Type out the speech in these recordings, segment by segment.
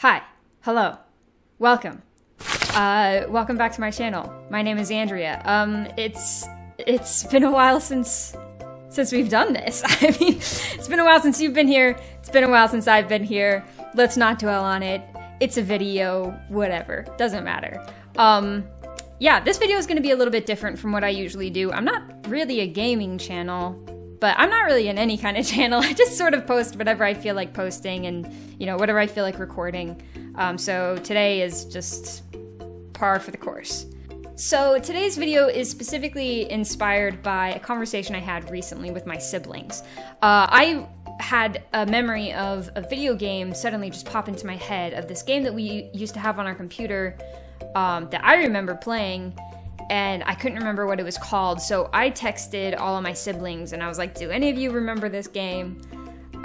Hi, hello, welcome. Uh, welcome back to my channel. My name is Andrea. Um, it's it's been a while since since we've done this. I mean, it's been a while since you've been here. It's been a while since I've been here. Let's not dwell on it. It's a video, whatever. Doesn't matter. Um, yeah, this video is going to be a little bit different from what I usually do. I'm not really a gaming channel, but I'm not really in any kind of channel. I just sort of post whatever I feel like posting and, you know, whatever I feel like recording. Um, so today is just par for the course. So today's video is specifically inspired by a conversation I had recently with my siblings. Uh, I had a memory of a video game suddenly just pop into my head of this game that we used to have on our computer um, that I remember playing, and I couldn't remember what it was called. So I texted all of my siblings and I was like, "Do any of you remember this game?"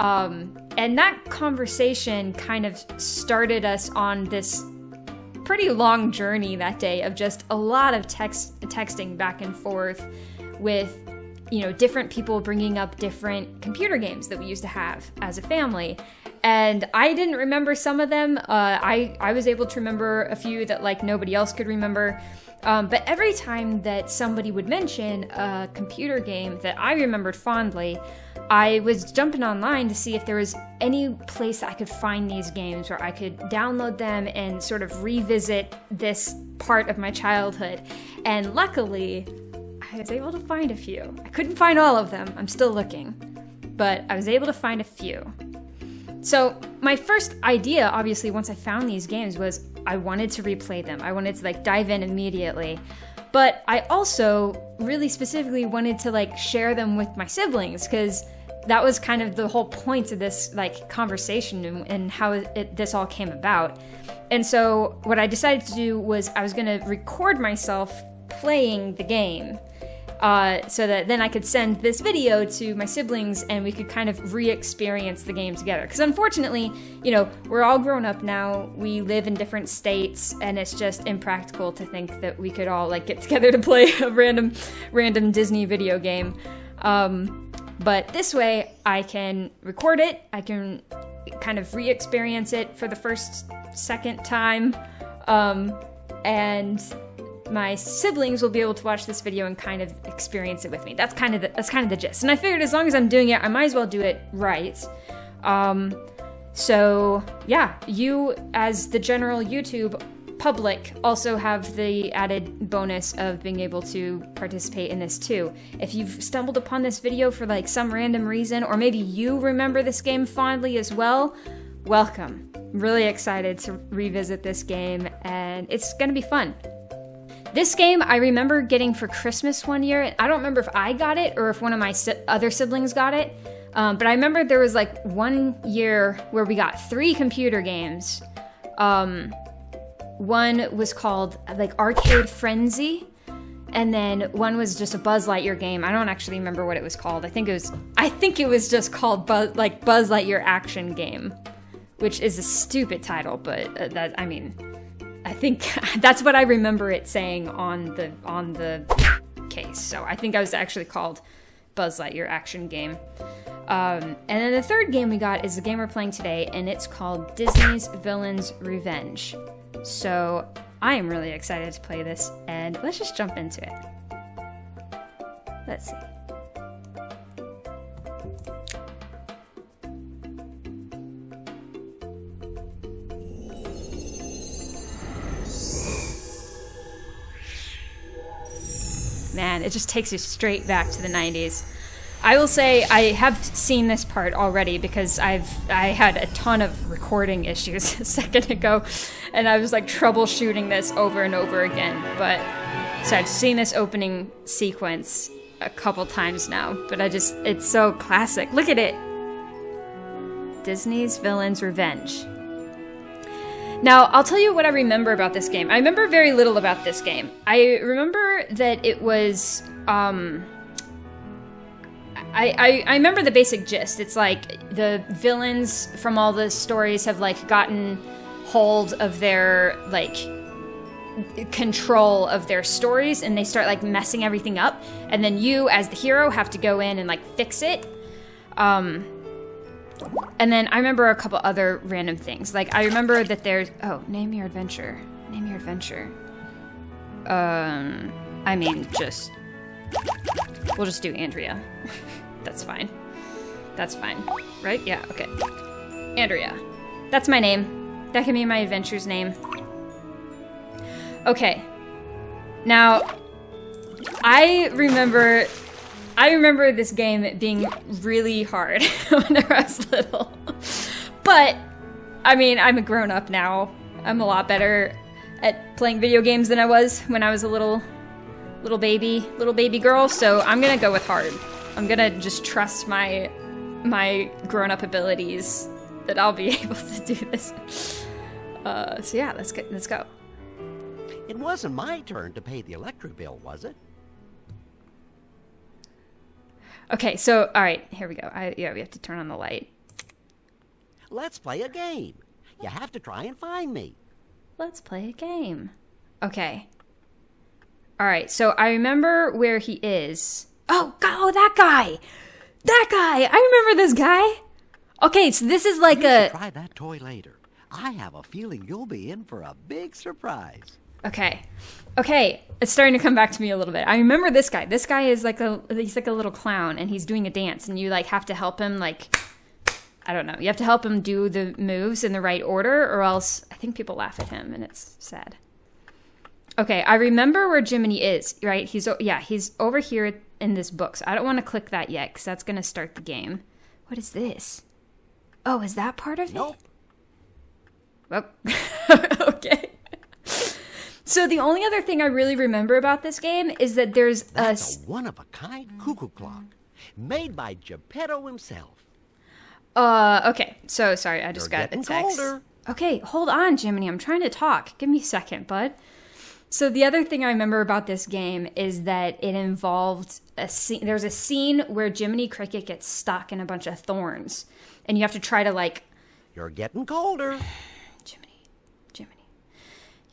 Um, and that conversation kind of started us on this pretty long journey that day of just a lot of text texting back and forth with you know different people bringing up different computer games that we used to have as a family and i didn't remember some of them uh, i i was able to remember a few that like nobody else could remember um, but every time that somebody would mention a computer game that i remembered fondly I was jumping online to see if there was any place I could find these games where I could download them and sort of revisit this part of my childhood. And luckily, I was able to find a few. I couldn't find all of them, I'm still looking, but I was able to find a few. So, my first idea, obviously, once I found these games, was I wanted to replay them. I wanted to like dive in immediately. But I also really specifically wanted to like share them with my siblings because that was kind of the whole point of this like conversation and, and how it, this all came about. And so what I decided to do was I was going to record myself playing the game. Uh, so that then I could send this video to my siblings and we could kind of re-experience the game together. Because unfortunately, you know, we're all grown up now. We live in different states, and it's just impractical to think that we could all like get together to play a random, random Disney video game. Um, but this way, I can record it, I can kind of re experience it for the first, second time, um, and my siblings will be able to watch this video and kind of experience it with me. That's kind of the, that's kind of the gist. And I figured as long as I'm doing it, I might as well do it right. Um, so yeah, you as the general YouTube public also have the added bonus of being able to participate in this too. If you've stumbled upon this video for like some random reason, or maybe you remember this game fondly as well, welcome. Really excited to revisit this game, and it's gonna be fun. This game I remember getting for Christmas one year. I don't remember if I got it or if one of my si other siblings got it, um, but I remember there was like one year where we got three computer games. Um, one was called like Arcade Frenzy, and then one was just a Buzz Lightyear game. I don't actually remember what it was called. I think it was I think it was just called Buzz like Buzz Lightyear Action Game, which is a stupid title, but uh, that I mean, I think that's what I remember it saying on the on the case. So I think I was actually called Buzz Lightyear Action Game. Um, and then the third game we got is the game we're playing today, and it's called Disney's Villains Revenge. So I am really excited to play this, and let's just jump into it. Let's see. Man, it just takes you straight back to the 90s. I will say I have seen this part already because I've I had a ton of recording issues a second ago, and I was like troubleshooting this over and over again. But so I've seen this opening sequence a couple times now, but I just it's so classic. Look at it. Disney's Villain's Revenge. Now, I'll tell you what I remember about this game. I remember very little about this game. I remember that it was um I, I, I remember the basic gist. It's like the villains from all the stories have like gotten hold of their like control of their stories and they start like messing everything up and then you as the hero have to go in and like fix it um and then I remember a couple other random things. Like I remember that there's oh, name your adventure. Name your adventure. Um, I mean, just we'll just do Andrea. That's fine. That's fine, right? Yeah. Okay. Andrea. That's my name. That can be my adventure's name. Okay. Now, I remember I remember this game being really hard whenever I was little. But, I mean, I'm a grown up now. I'm a lot better at playing video games than I was when I was a little little baby, little baby girl, so I'm gonna go with hard. I'm gonna just trust my my grown up abilities that I'll be able to do this. Uh, so yeah, let's get let's go. It wasn't my turn to pay the electric bill, was it? Okay, so all right, here we go. I, yeah, we have to turn on the light. Let's play a game. You have to try and find me. Let's play a game. Okay. All right, so I remember where he is. Oh, God, oh, that guy. That guy. I remember this guy. Okay, so this is like you a. Try that toy later. I have a feeling you'll be in for a big surprise. Okay. Okay, it's starting to come back to me a little bit. I remember this guy. This guy is like a he's like a little clown and he's doing a dance and you like have to help him like I don't know. You have to help him do the moves in the right order or else I think people laugh at him and it's sad. Okay, I remember where Jiminy is, right? He's yeah, he's over here in this book. So I don't want to click that yet cuz that's going to start the game. What is this? Oh, is that part of nope. it? Nope. Oh, okay. So the only other thing I really remember about this game is that there's That's a, a one of a kind cuckoo clock made by Geppetto himself. Uh, okay. So sorry, I just You're got a text. colder. Okay, hold on, Jiminy. I'm trying to talk. Give me a second, bud. So the other thing I remember about this game is that it involved a scene. There's a scene where Jiminy Cricket gets stuck in a bunch of thorns, and you have to try to like You're getting colder.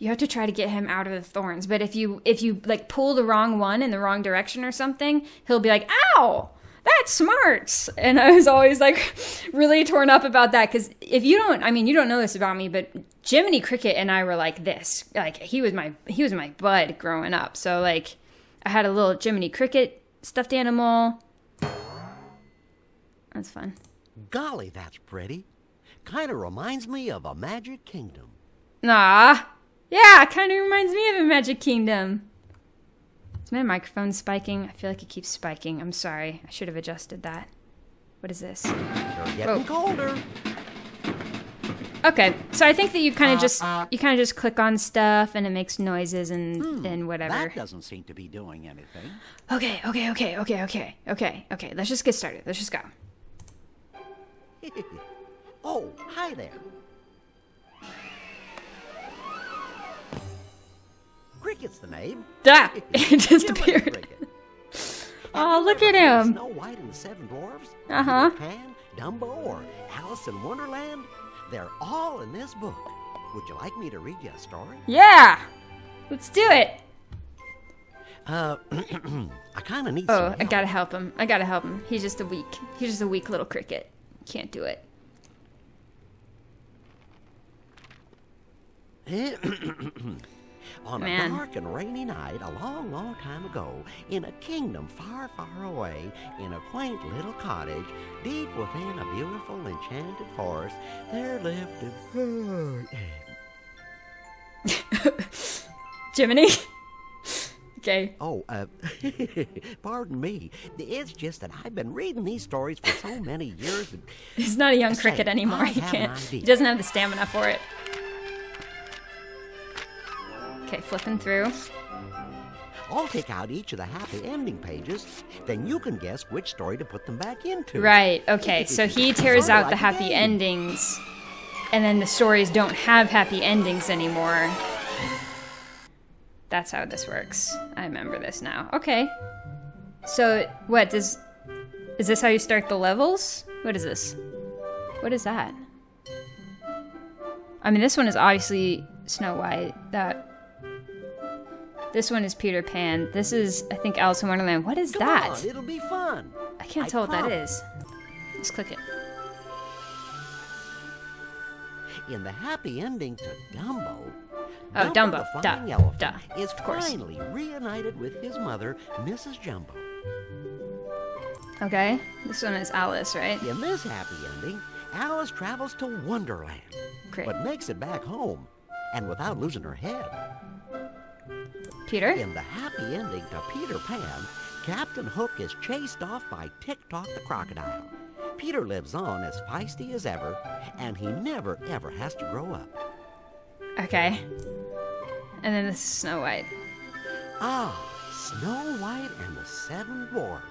You have to try to get him out of the thorns. But if you if you like pull the wrong one in the wrong direction or something, he'll be like, "Ow, that's smart." And I was always like really torn up about that because if you don't, I mean, you don't know this about me, but Jiminy Cricket and I were like this. Like he was my he was my bud growing up. So like I had a little Jiminy Cricket stuffed animal. That's fun. Golly, that's pretty. Kind of reminds me of a magic kingdom. Nah. Yeah, kind of reminds me of a Magic Kingdom. Is my microphone spiking? I feel like it keeps spiking. I'm sorry. I should have adjusted that. What is this? You're getting Oh. colder. Okay, so I think that you kind of just you kind of just click on stuff and it makes noises and Hmm, and whatever. That doesn't seem to be doing anything. Okay, okay, okay, okay, okay, okay, okay. Let's just get started. Let's just go. oh, hi there. Cricket's the name. Ah, it just appeared. Oh, look at him. Snow White and the Seven Dwarfs? Uh-huh. Pan, Dumbo, or Alice in Wonderland? They're all in this book. Would you like me to read you a story? Yeah, let's do it. Uh, I kind of need Oh, I gotta help him. I gotta help him. He's just a weak. He's just a weak little cricket. Can't do it. On Man. a dark and rainy night, a long, long time ago, in a kingdom far, far away, in a quaint little cottage, deep within a beautiful enchanted forest, there lived a... Jiminy. okay. Oh, uh, pardon me. It's just that I've been reading these stories for so many years. and- He's not a young cricket anymore. He can't. He doesn't have the stamina for it. Okay, flipping through. I'll take out each of the happy ending pages, then you can guess which story to put them back into. Right. Okay. So he tears out like the happy game. endings, and then the stories don't have happy endings anymore. That's how this works. I remember this now. Okay. So what does? Is this how you start the levels? What is this? What is that? I mean, this one is obviously Snow White. That. This one is Peter Pan. This is, I think, Alice in Wonderland. What is Come that? on, it'll be fun. I can't I tell what that is. Let's click it. in the happy ending to Dumbo, Oh, Dumbo. the Duh. elephant, Duh. is Of course. finally reunited with his mother, Mrs. Jumbo. Okay. This one is Alice, right? In this happy ending, Alice travels to Wonderland, Great. but makes it back home, and without losing her head. Peter? In the happy ending to Peter Pan, Captain Hook is chased off by Tick Tock the crocodile. Peter lives on as feisty as ever, and he never ever has to grow up. Okay. And then this is Snow White. Ah, Snow White and the Seven Dwarfs.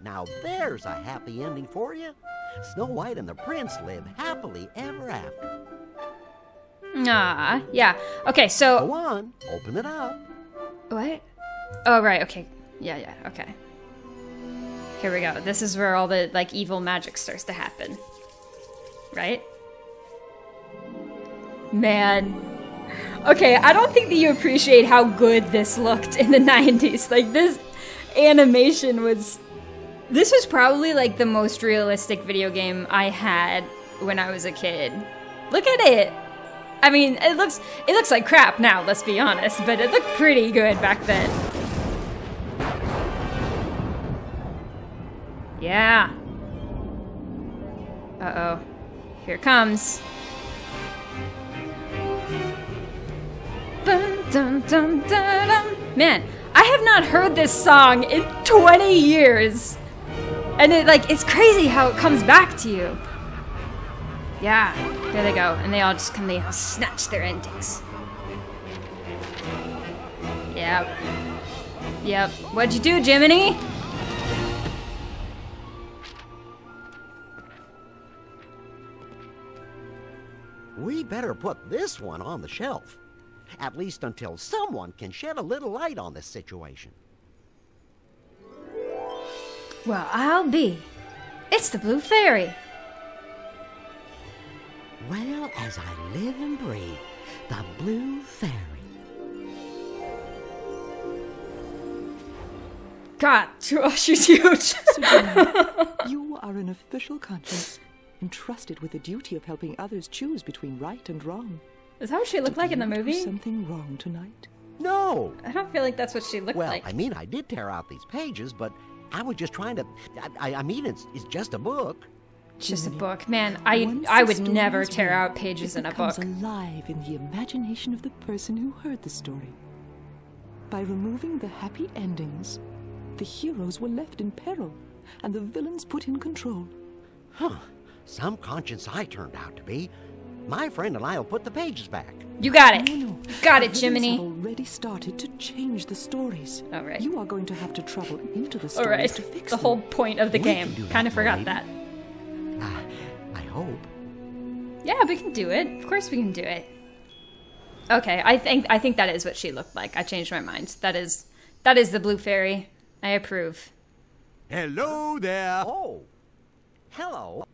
Now there's a happy ending for you. Snow White and the Prince live happily ever after. Ah, yeah. Okay, so Go on, open it up. What? Oh, right, okay. Yeah, yeah, okay. Here we go. This is where all the, like, evil magic starts to happen. Right? Man. Okay, I don't think that you appreciate how good this looked in the 90s. Like, this animation was. This was probably, like, the most realistic video game I had when I was a kid. Look at it! I mean, it looks it looks like crap now, let's be honest, but it looked pretty good back then. Yeah. Uh-oh. Here comes. Man, I have not heard this song in 20 years. And it like it's crazy how it comes back to you. Yeah, there they go. And they all just come, they all snatch their endings. Yep. Yep. What'd you do, Jiminy? We better put this one on the shelf. At least until someone can shed a little light on this situation. Well, I'll be. It's the Blue Fairy. Well, as I live and breathe, the Blue Fairy. God, she's huge. You are an official conscience, entrusted with the duty of helping others choose between right and wrong. Is that what she looked like in the movie? Something wrong tonight? No! I don't feel like that's what she looked Well, like. I mean, I did tear out these pages, but I was just trying to. I, I- I mean, it's, it's just a book. It's just a book, man. I Once I a would never tear read, out pages in a becomes book. alive in the imagination of the person who heard the story. By removing the happy endings, the heroes were left in peril, and the villains put in control. Huh. Some conscience I turned out to be. My friend and I'll put the pages back. You got it. No, no. You got the it, villains Jiminy. have already started to change the stories. All right. You are going to have to travel into the All stories right. to fix The them. whole point of the We game. can do that, Kind of forgot lady. that. Ah, I hope. Yeah, we can do it. Of course we can do it. Okay, I think I think that is what she looked like. I changed my mind. That is that is the blue fairy. I approve. Hello there. Oh. Hello.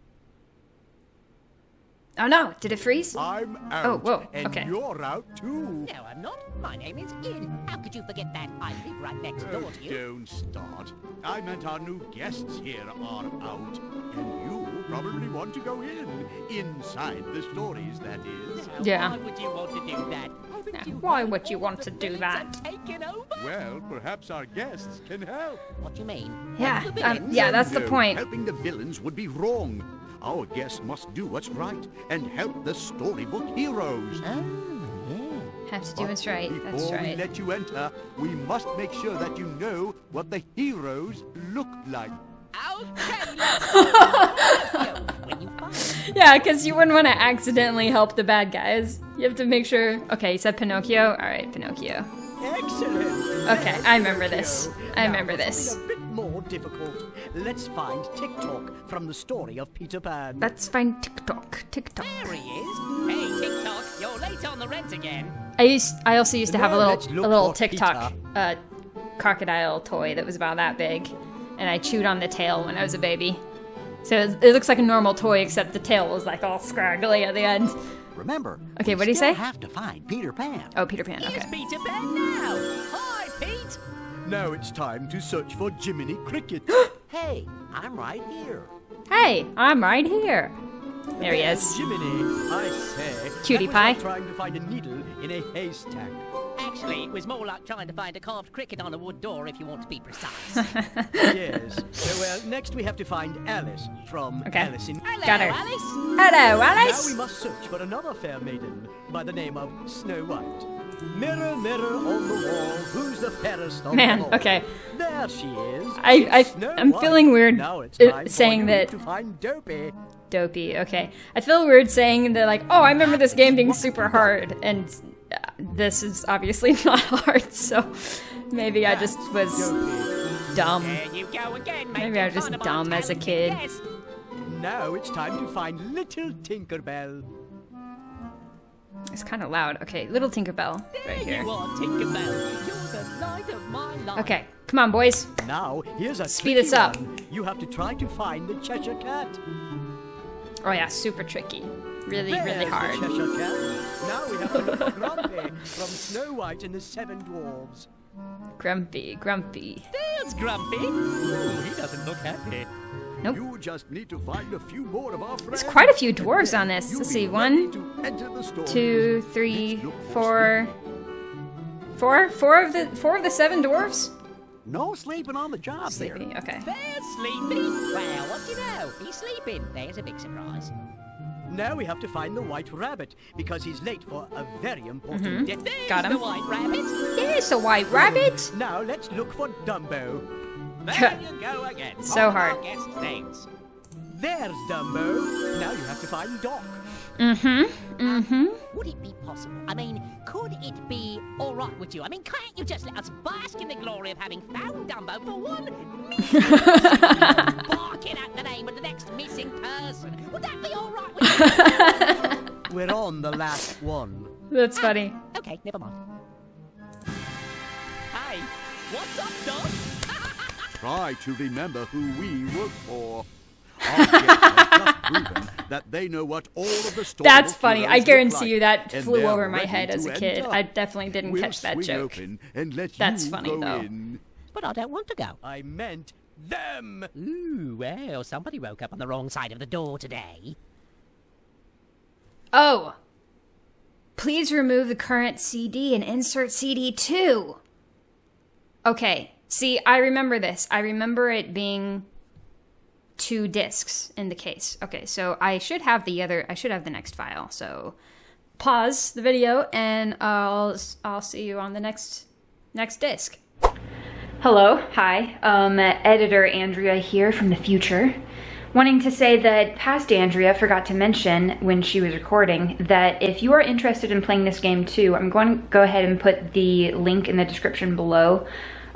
Oh no, did it freeze? I'm out. Oh, whoa, And okay. you're out too. No, I'm not. My name is In. How could you forget that? I live right next Oh, door to you. don't start. I meant our new guests here are out. And you probably want to go in. Inside the stories, that is. Yeah. Why would you want to do that? Now, Haven't why would you want to do that? are Taken over? Well, perhaps our guests can help. What do you mean? Yeah, um, yeah, that's the point. Helping the villains would be wrong. Our guests must do what's right and help the storybook heroes. Oh, yeah. Have to do what's right. Before That's right. we let you enter, we must make sure that you know what the heroes look like. Okay, let's go. When you find Yeah, because you wouldn't want to accidentally help the bad guys. You have to make sure. Okay, you said Pinocchio. All right, Pinocchio. Excellent. Okay, I remember this. I remember this. a bit more difficult. Let's find Tick Tock from the story of Peter Pan. Let's find Tick Tock. TikTok. there he is. Hey, Tick Tock, you're late on the rent again. I used. I also used to have a little, let's a little for Tick Tock uh, crocodile toy that was about that big, and I chewed on the tail when I was a baby. So it, it looks like a normal toy, except the tail was like all scraggly at the end. Remember. Okay, what do you still say? have to find Peter Pan. Oh, Peter Pan. Here's Okay. Peter Pan now. Hi, Pete. Now it's time to search for Jiminy Cricket. Hey, I'm right here. Hey, I'm right here. There he is. Jiminy, I say. Cutie pie. like trying to find a needle in a haystack. Actually, it was more like trying to find a carved cricket on a wood door if you want to be precise. yes. So, well, next we have to find Alice from Okay. Alice in. Hello, Got her. Alice. Hello, Now we must search for another fair maiden by the name of Snow White. Mirror, mirror on the wall, who's the fairest of Man, them all? okay. There she is. I, I, I'm White. feeling weird, Now it's uh, time for saying you that- to find Dopey. Dopey. Okay. I feel weird saying that, like, oh, I remember this game being super hard, and uh, this is obviously not hard. So maybe I just was dumb. There you go again. Maybe I was just dumb as a kid. Now it's time to find little Tinkerbell. It's kind of loud. Okay, little Tinkerbell right here. you are, Tinkerbell. You're the light of my life. Okay, come on, boys. Now here's a Speed tricky us up. one. You have to try to find the Cheshire Cat. Oh yeah, super tricky. Really, There's really hard. Now we have to look for Grumpy from Snow White and the Seven Dwarves. Grumpy, grumpy. There's Grumpy. Ooh, he doesn't look happy. Nope. You just need to find a few more of our friends. There's quite a few dwarves on this. Let's see, one, to enter the story. Two, three, Let's look for four, four, four of the four of the seven dwarves. No sleeping on the job here. Sleepy. Okay. There's Sleepy. Well, what do you know? He's sleeping. There's a big surprise. Now we have to find the White Rabbit because he's late for a very important mm-hmm. date. There's Got him. the white rabbit. There's a white rabbit. Now let's look for Dumbo. There you go again. So All hard. Our guests' names. There's Dumbo. Now you have to find Doc. Mm-hmm. Mm-hmm. Would it be possible? I mean, could it be all right with you? I mean, can't you just let us bask in the glory of having found Dumbo for one minute? barking at the name of the next missing person. Would that be all right with you? We're on the last one. That's funny. okay, never mind. Hey, what's up, Doc? Try to remember who we work for. Our guests have just proven that they know what all of the story That's funny. I guarantee like, you that and flew over my head as a kid. enter. I definitely didn't We'll catch that joke. Open and let That's you funny, go though. in. But I don't want to go. I meant them. Ooh, well, somebody woke up on the wrong side of the door today. Oh. Please remove the current CD and insert CD 2. Okay. See, I remember this. I remember it being two discs in the case. Okay, so I should have the other I should have the next file. So pause the video and I'll I'll see you on the next next disc. Hello, hi. Um, editor Andrea here from the future. Wanting to say that past Andrea forgot to mention when she was recording that if you are interested in playing this game too, I'm going to go ahead and put the link in the description below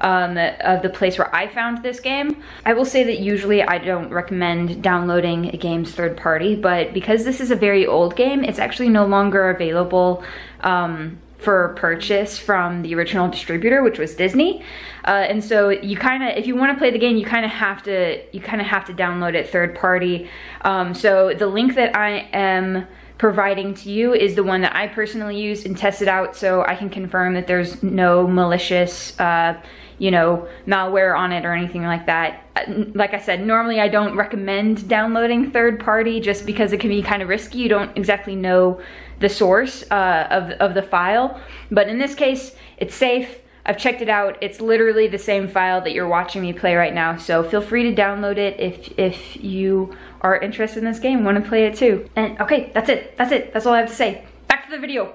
um, of the place where I found this game. I will say that usually I don't recommend downloading a game's third party, but because this is a very old game, it's actually no longer available um, for purchase from the original distributor, which was Disney. Uh, and so you kind of, if you want to play the game, you kind of have to, you kind of have to download it third party. Um, so the link that I am providing to you is the one that I personally used and tested out, so I can confirm that there's no malicious, uh, you know, malware on it or anything like that. Uh, Like I said, normally I don't recommend downloading third party just because it can be kind of risky. You don't exactly know the source uh, of, of the file. But in this case, it's safe. I've checked it out. It's literally the same file that you're watching me play right now. So feel free to download it if if you are interested in this game, want to play it too. And okay, that's it. That's it. That's all I have to say. Back to the video.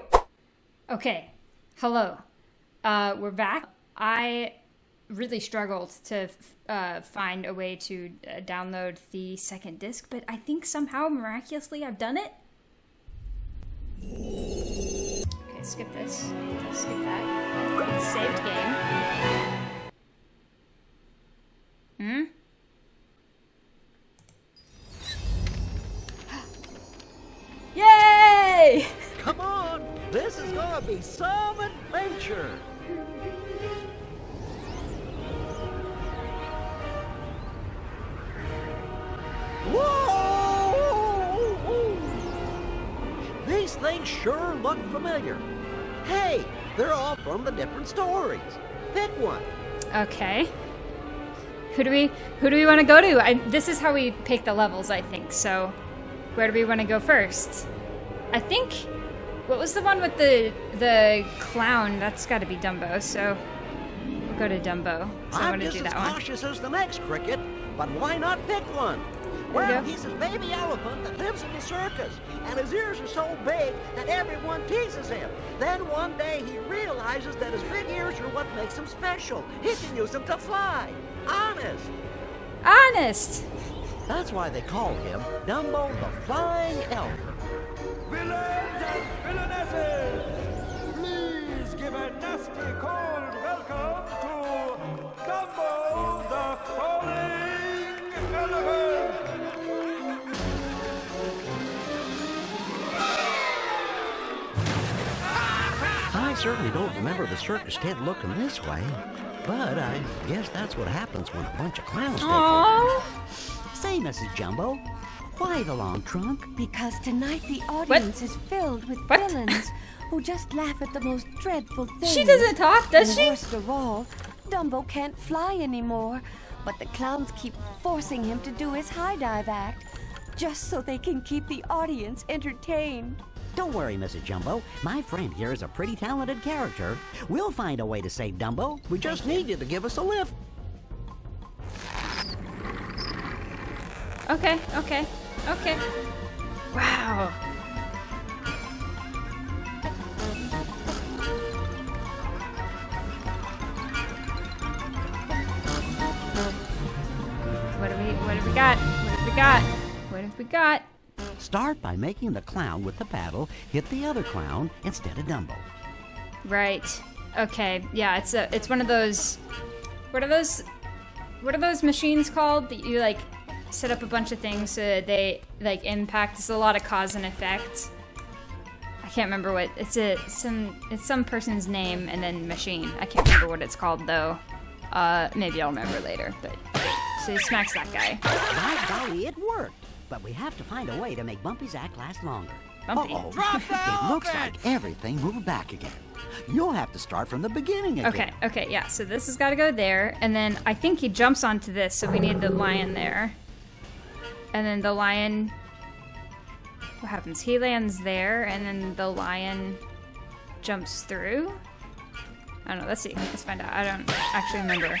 Okay. Hello. Uh, we're back. I really struggled to uh, find a way to uh, download the second disc, but I think somehow miraculously I've done it. Okay, skip this. Skip that. Saved game. Hmm? Yay! Come on, this is gonna be some adventure. Whoa! These things sure look familiar. Hey, they're all from the different stories. Pick one. Okay. Who do we who do we want to go to? I, this is how we pick the levels, I think. So, where do we want to go first? I think what was the one with the the clown? That's got to be Dumbo. So we'll go to Dumbo. So I'm I'm just do as that one. cautious as the next cricket, but why not pick one? You Well, he's a baby elephant that lives in the circus, and his ears are so big that everyone teases him. Then one day he realizes that his big ears are what makes him special. He can use them to fly. Honest. Honest. That's why they call him Dumbo the Flying Elephant. Villains and villainesses, please give a nasty cold welcome to Dumbo the Falling Elephant. Certainly don't remember the circus tent looking this way, but I guess that's what happens when a bunch of clowns take over. Say, Mrs. Jumbo, why the long trunk? Because tonight the audience is filled with What? villains who just laugh at the most dreadful things. She doesn't talk, does and she? Worst of all, Dumbo can't fly anymore, but the clowns keep forcing him to do his high dive act, just so they can keep the audience entertained. Don't worry, Mrs. Jumbo. My friend here is a pretty talented character. We'll find a way to save Dumbo. We just need you to give us a lift. Okay, okay, okay. Wow. What do we what have we got? What have we got? What have we got? Start by making the clown with the paddle hit the other clown instead of Dumbo. Right. Okay. Yeah, it's a it's one of those what are those what are those machines called that you like set up a bunch of things so that they like impact it's a lot of cause and effect. I can't remember what it's a some it's some person's name and then machine. I can't remember what it's called though. Uh maybe I'll remember later. But. So he smacks that guy. By golly, it worked. But we have to find a way to make Bumpy's act last longer. Bumpy. it looks like everything moved back again. You'll have to start from the beginning again. Okay, okay, yeah. So this has got to go there, and then I think he jumps onto this, so we need the lion there. And then the lion. What happens? He lands there, and then the lion jumps through. I don't know. Let's see. Let's find out. I don't actually remember.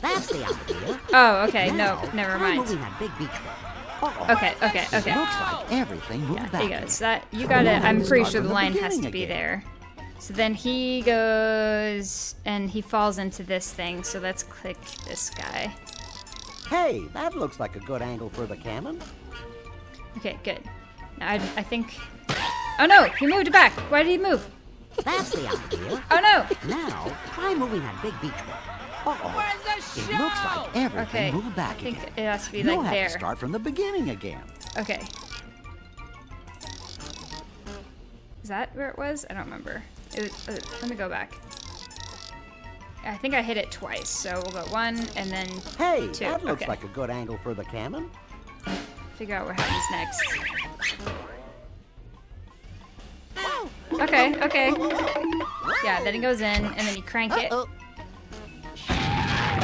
That's the idea. Oh, okay. No, never mind. moving that big beach ball. Uh-oh. Okay, okay, oh, okay. It looks like everything moved Yeah, back. there you go. So that you got it. I'm pretty sure the lion has to be again. there. So then he goes and he falls into this thing. So let's click this guy. Hey, that looks like a good angle for the cannon. Okay, good. Now I, I think. Oh no, he moved back. Why did he move? That's the idea. Oh no. Now, try moving that big beach ball. Where's the It looks like everything Okay. moved I back think again. it has to be You'll like have there. to start from the beginning again. Okay. Is that where it was? I don't remember. It was, uh, let me go back. I think I hit it twice, so we'll go one and then Hey, two. that looks okay. like a good angle for the cannon. Figure out what happens next. Okay, okay. Yeah, then it goes in, and then you crank it. Uh-oh.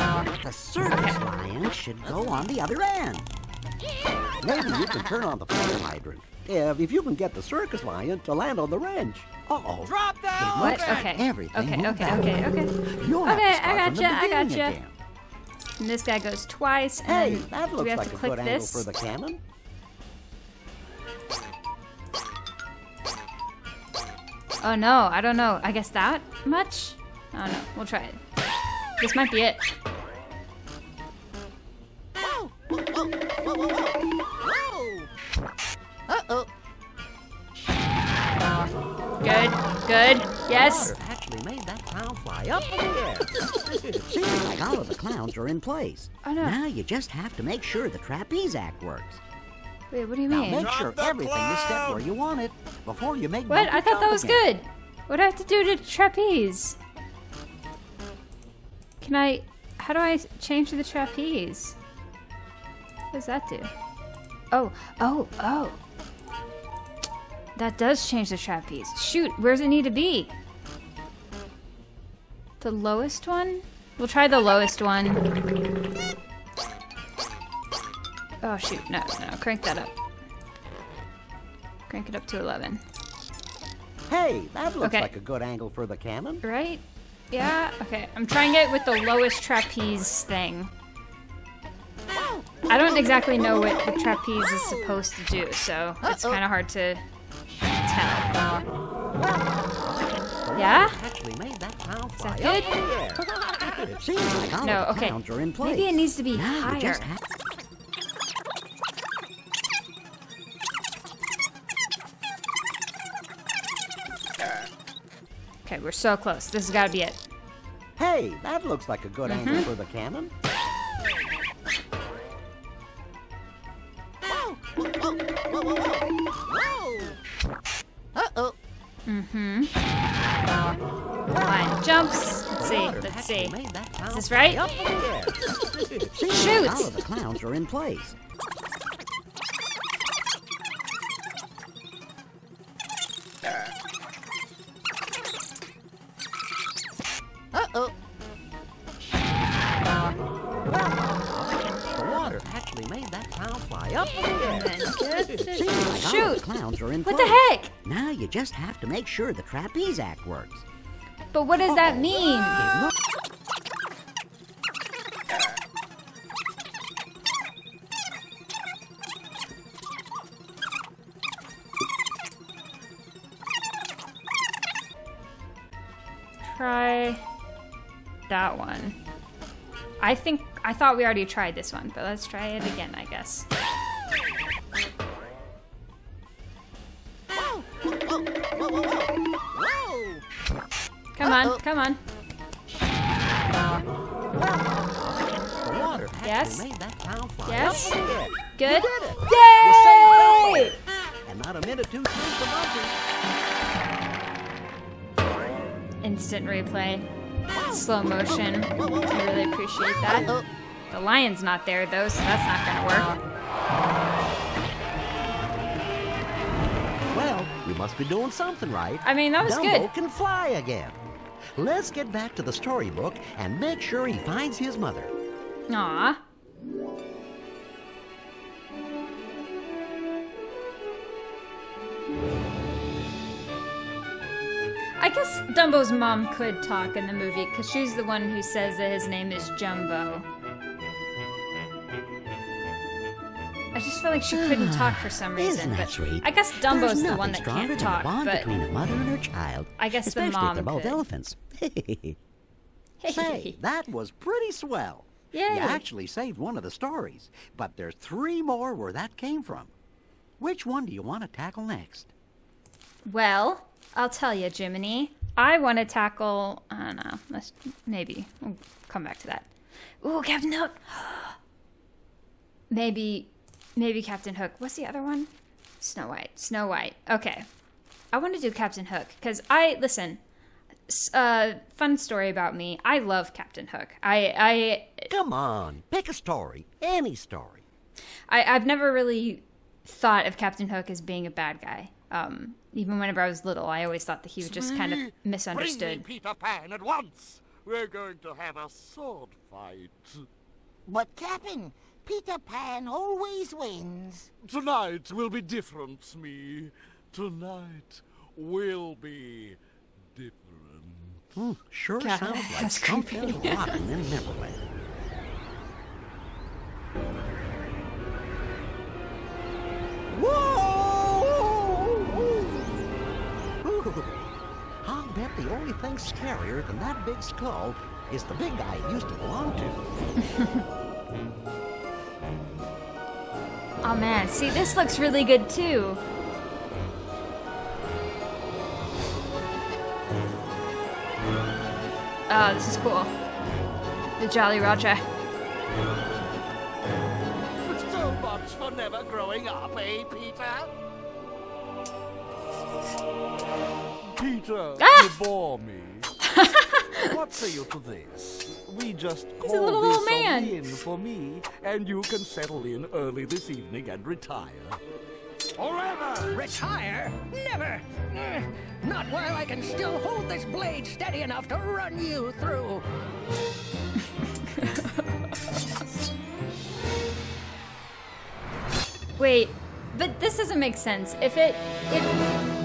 Uh, the circus lion should go on the other end. Maybe you can turn on the fire hydrant. Yeah, if you can get the circus lion to land on the wrench. Uh-oh. Drop that What? Okay. everything Okay, okay, okay, again. okay. You'll Okay, I gotcha, I gotcha. again. And this guy goes twice, and Hey, that looks we have like to a click good angle this? for the cannon. Oh no, I don't know. I guess that much? I don't know. We'll try it. This might be it. Uh-oh. Good, good. Yes. Water actually made that clown fly up in the air. Seems like all of the clowns are in place. Oh, no. Now you just have to make sure the trapeze act works. Wait, what do you mean? Now mean? make Drop sure the everything is set where you want it before you make What? I thought that was again. good. What do I have to do to trapeze? Can I... How do I change the trapeze? What does that do? Oh, oh, oh. That does change the trapeze. Shoot, where does it need to be? The lowest one? We'll try the lowest one. Oh, shoot, no, no, crank that up. Crank it up to 11. Hey, that looks Okay. like a good angle for the cannon. Right? Yeah, okay. I'm trying it with the lowest trapeze thing. I don't exactly know what the trapeze is supposed to do, so it's kind of hard to tell. Yeah? Actually made Is that up in the air. It seems like all No, okay. clowns are in place. Maybe it needs to be higher. Okay, we're so close. This has got to be it. Hey, that looks like a good angle Mm-hmm. for the cannon. Uh-oh. Line jumps. Let's see. Water Let's actually see. made that clown Is this fly right? up in the air. It seems Shoot! like all of the clowns are in place. Clowns are in What the heck? Now you just have to make sure the trapeze act works. But what does that mean? Try that one. I think I thought we already tried this one, but let's try it again, I guess. Come on, come on. The water actually Yes? made that clown fly Yes? up in the air. Good. You did it. Yay! And not a minute too soon for monkey. Instant replay. Slow motion. I really appreciate that. The lion's not there though, so that's not gonna work. Well, we must be doing something right. I mean, that was Dumbo good. can fly again. Let's get back to the storybook and make sure he finds his mother. Aw. I guess Dumbo's mom could talk in the movie because she's the one who says that his name is Jumbo. Just feel like she couldn't ah, talk for some reason. Isn't that but sweet? I guess Dumbo's the one that can't talk, the bond but between a mother and her child. I guess the especially if they're both could. elephants. Say, that was pretty swell. Yay. You actually saved one of the stories, but there's three more where that came from. Which one do you want to tackle next? Well, I'll tell you, Jiminy. I want to tackle. I don't know. Let's maybe we'll come back to that. Ooh, Captain Hook. maybe, maybe Captain Hook. What's the other one? Snow White. Snow White. Okay. I want to do Captain Hook because I listen. Uh, fun story about me. I love Captain Hook. I I Come on, pick a story, any story. I, I've never really thought of Captain Hook as being a bad guy. Um, even whenever I was little, I always thought that he was just kind of Bring me misunderstood. Peter Pan at once. We're going to have a sword fight. But, Captain, Peter Pan always wins. Tonight will be different, Smee. Tonight will be different. Hmm, sure God, sounds like that's something rotten in Neverland. Whoa! I'll bet the only thing scarier than that big skull is the big guy it used to belong to. Oh man, see, this looks really good too. Oh, this is cool. The Jolly Roger. So much for never growing up, eh, Peter? Peter, Ah! you bore me. what say you to this? We just call a little this old man. a win for me, and you can settle in early this evening and retire. Forever! Retire? Never! Eh, Not while I can still hold this blade steady enough to run you through. Wait, but this doesn't make sense. If it if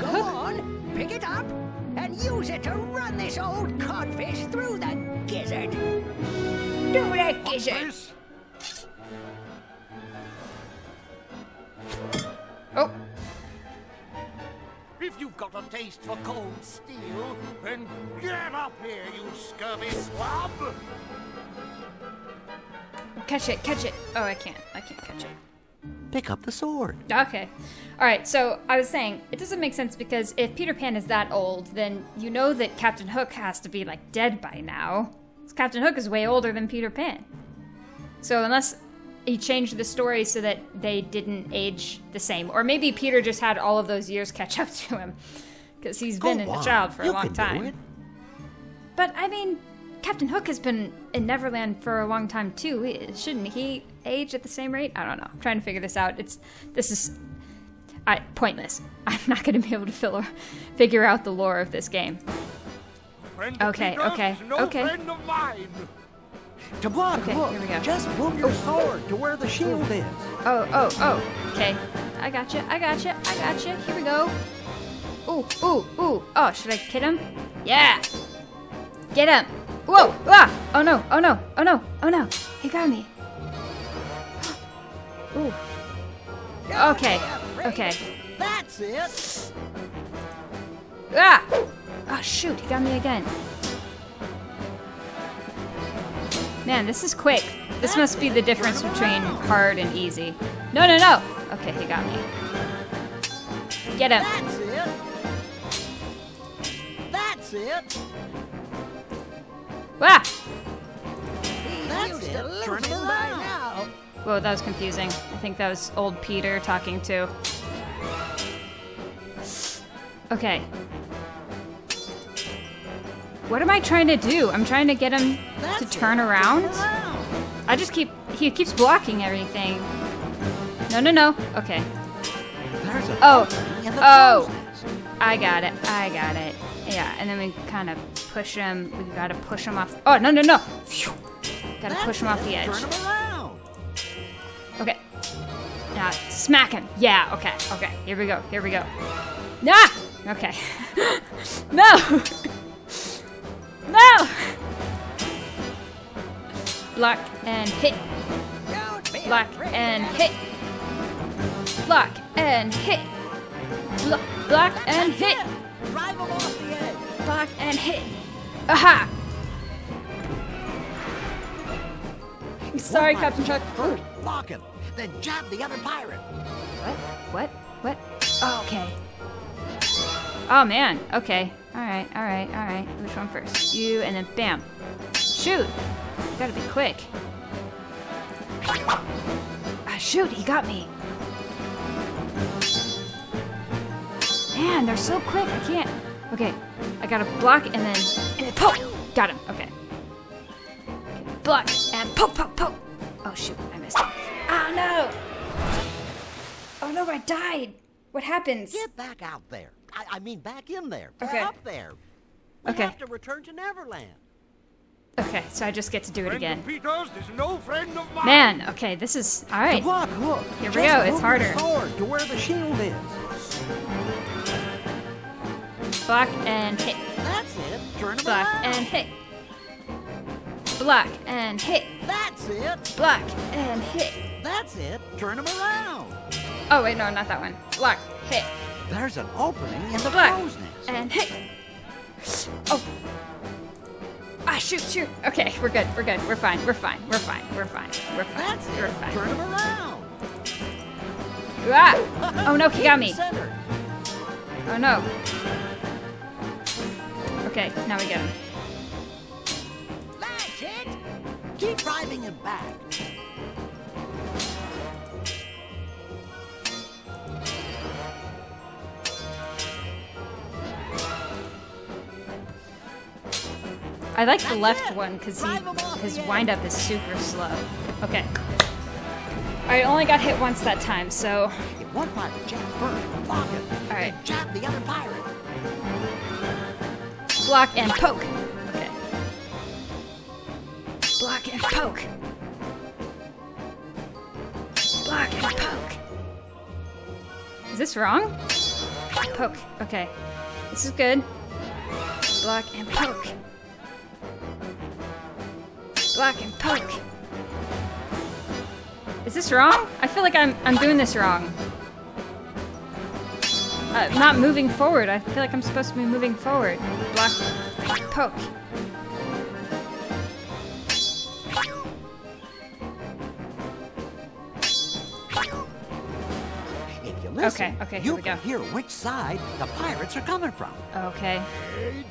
Go Hook on, pick it up, and use it to run this old codfish through the gizzard. Do that gizzard. Oh, If you've got a taste for cold steel, then get up here, you scurvy swab! catch it, catch it. Oh, I can't. I can't catch it. Pick up the sword. Okay. All right. So I was saying it doesn't make sense because if Peter Pan is that old, then you know that Captain Hook has to be like dead by now. Captain Hook is way older than Peter Pan. So unless he changed the story so that they didn't age the same, or maybe Peter just had all of those years catch up to him because he's been a child for a long time. But I mean, Captain Hook has been in Neverland for a long time too. Shouldn't he age at the same rate? I don't know. I'm trying to figure this out. It's this is I pointless. I'm not going to be able to fill, figure out the lore of this game. Friend Okay, Peter's okay, is no okay. friend of mine! To block, Okay, look. here we go. Just move your sword to where the shield is. Oh, oh, oh. Okay. I got you. I got you. I got you. Here we go. Ooh, ooh, ooh. Oh, should I hit him? Yeah. Get him. Whoa. Ah. Oh no. Oh no. Oh no. Oh no. He got me. Ooh. Okay. Okay. That's it. Ah! Oh shoot, he got me again. Man, this is quick. This must be the difference between hard and easy. No, no, no! Okay, he got me. Get him. That's it. That's it. Ah! That's it. Turn him around. Now. Whoa, that was confusing. I think that was old Peter talking to. Okay. What am I trying to do? I'm trying to get him to That's it. turn around? I just keep. He keeps blocking everything. No, no, no. Okay. Oh. Oh. I got it. I got it. Yeah, and then we kind of push him. We gotta push him off. Oh, no, no, no. Phew. Gotta push him off the edge. Turn him around. Okay. Now, smack him. Yeah, okay. Okay. Here we go. Here we go. Nah! Okay. no! no! Block and hit. Block and hit. Block and hit. Blo- block and hit. Drive him off the edge. Block and hit. Aha! Sorry, oh One Captain Chuck. First, block him. Then jab the other pirate. What? What? What? Oh, okay. Oh man. Okay. All right. All right. All right. Which one first? You, and then bam. Shoot. Gotta be quick. Ah, shoot! He got me. Man, they're so quick. I can't. Okay. I gotta block and then and then poke. Got him. Okay. Block and poke, poke, poke. Oh shoot! I missed him. Oh no! Oh no! I died. What happens? Get back out there. I, I mean, back in there. Okay. up there. We Okay. have to return to Neverland. Okay, so I just get to do it again. Peter's is no friend of mine! Man, okay, this is all right. To block, look. Here we go, it's harder. To where the shield is. Block and hit. That's it. Turn Block around. and hit. Block and hit. That's it. Block and hit. That's it. Turn him around. Oh wait, no, not that one. Block, hit, There's an opening in the crow's nest. and hit. Oh. Ah, shoot, shoot. Okay, we're good. We're good. We're fine. We're fine. We're fine. We're fine. We're fine. That's We're it. fine. Turn him around. Ah! Oh no, he got me. Oh no. Okay, now we get him. That's it. Keep driving him back. I like the left one because he his wind up is super slow. Okay. I only got hit once that time, so one pirate first, block him. All right. Jab the other pirate. block and poke. Okay. Block and poke. Block and poke. Is this wrong? Poke. Okay. This is good. Block and poke. Block and poke. Is this wrong? I feel like I'm I'm doing this wrong. Uh, not moving forward. I feel like I'm supposed to be moving forward. Block, poke. If you listen, Okay, okay, here you we go. can hear which side the pirates are coming from. Okay.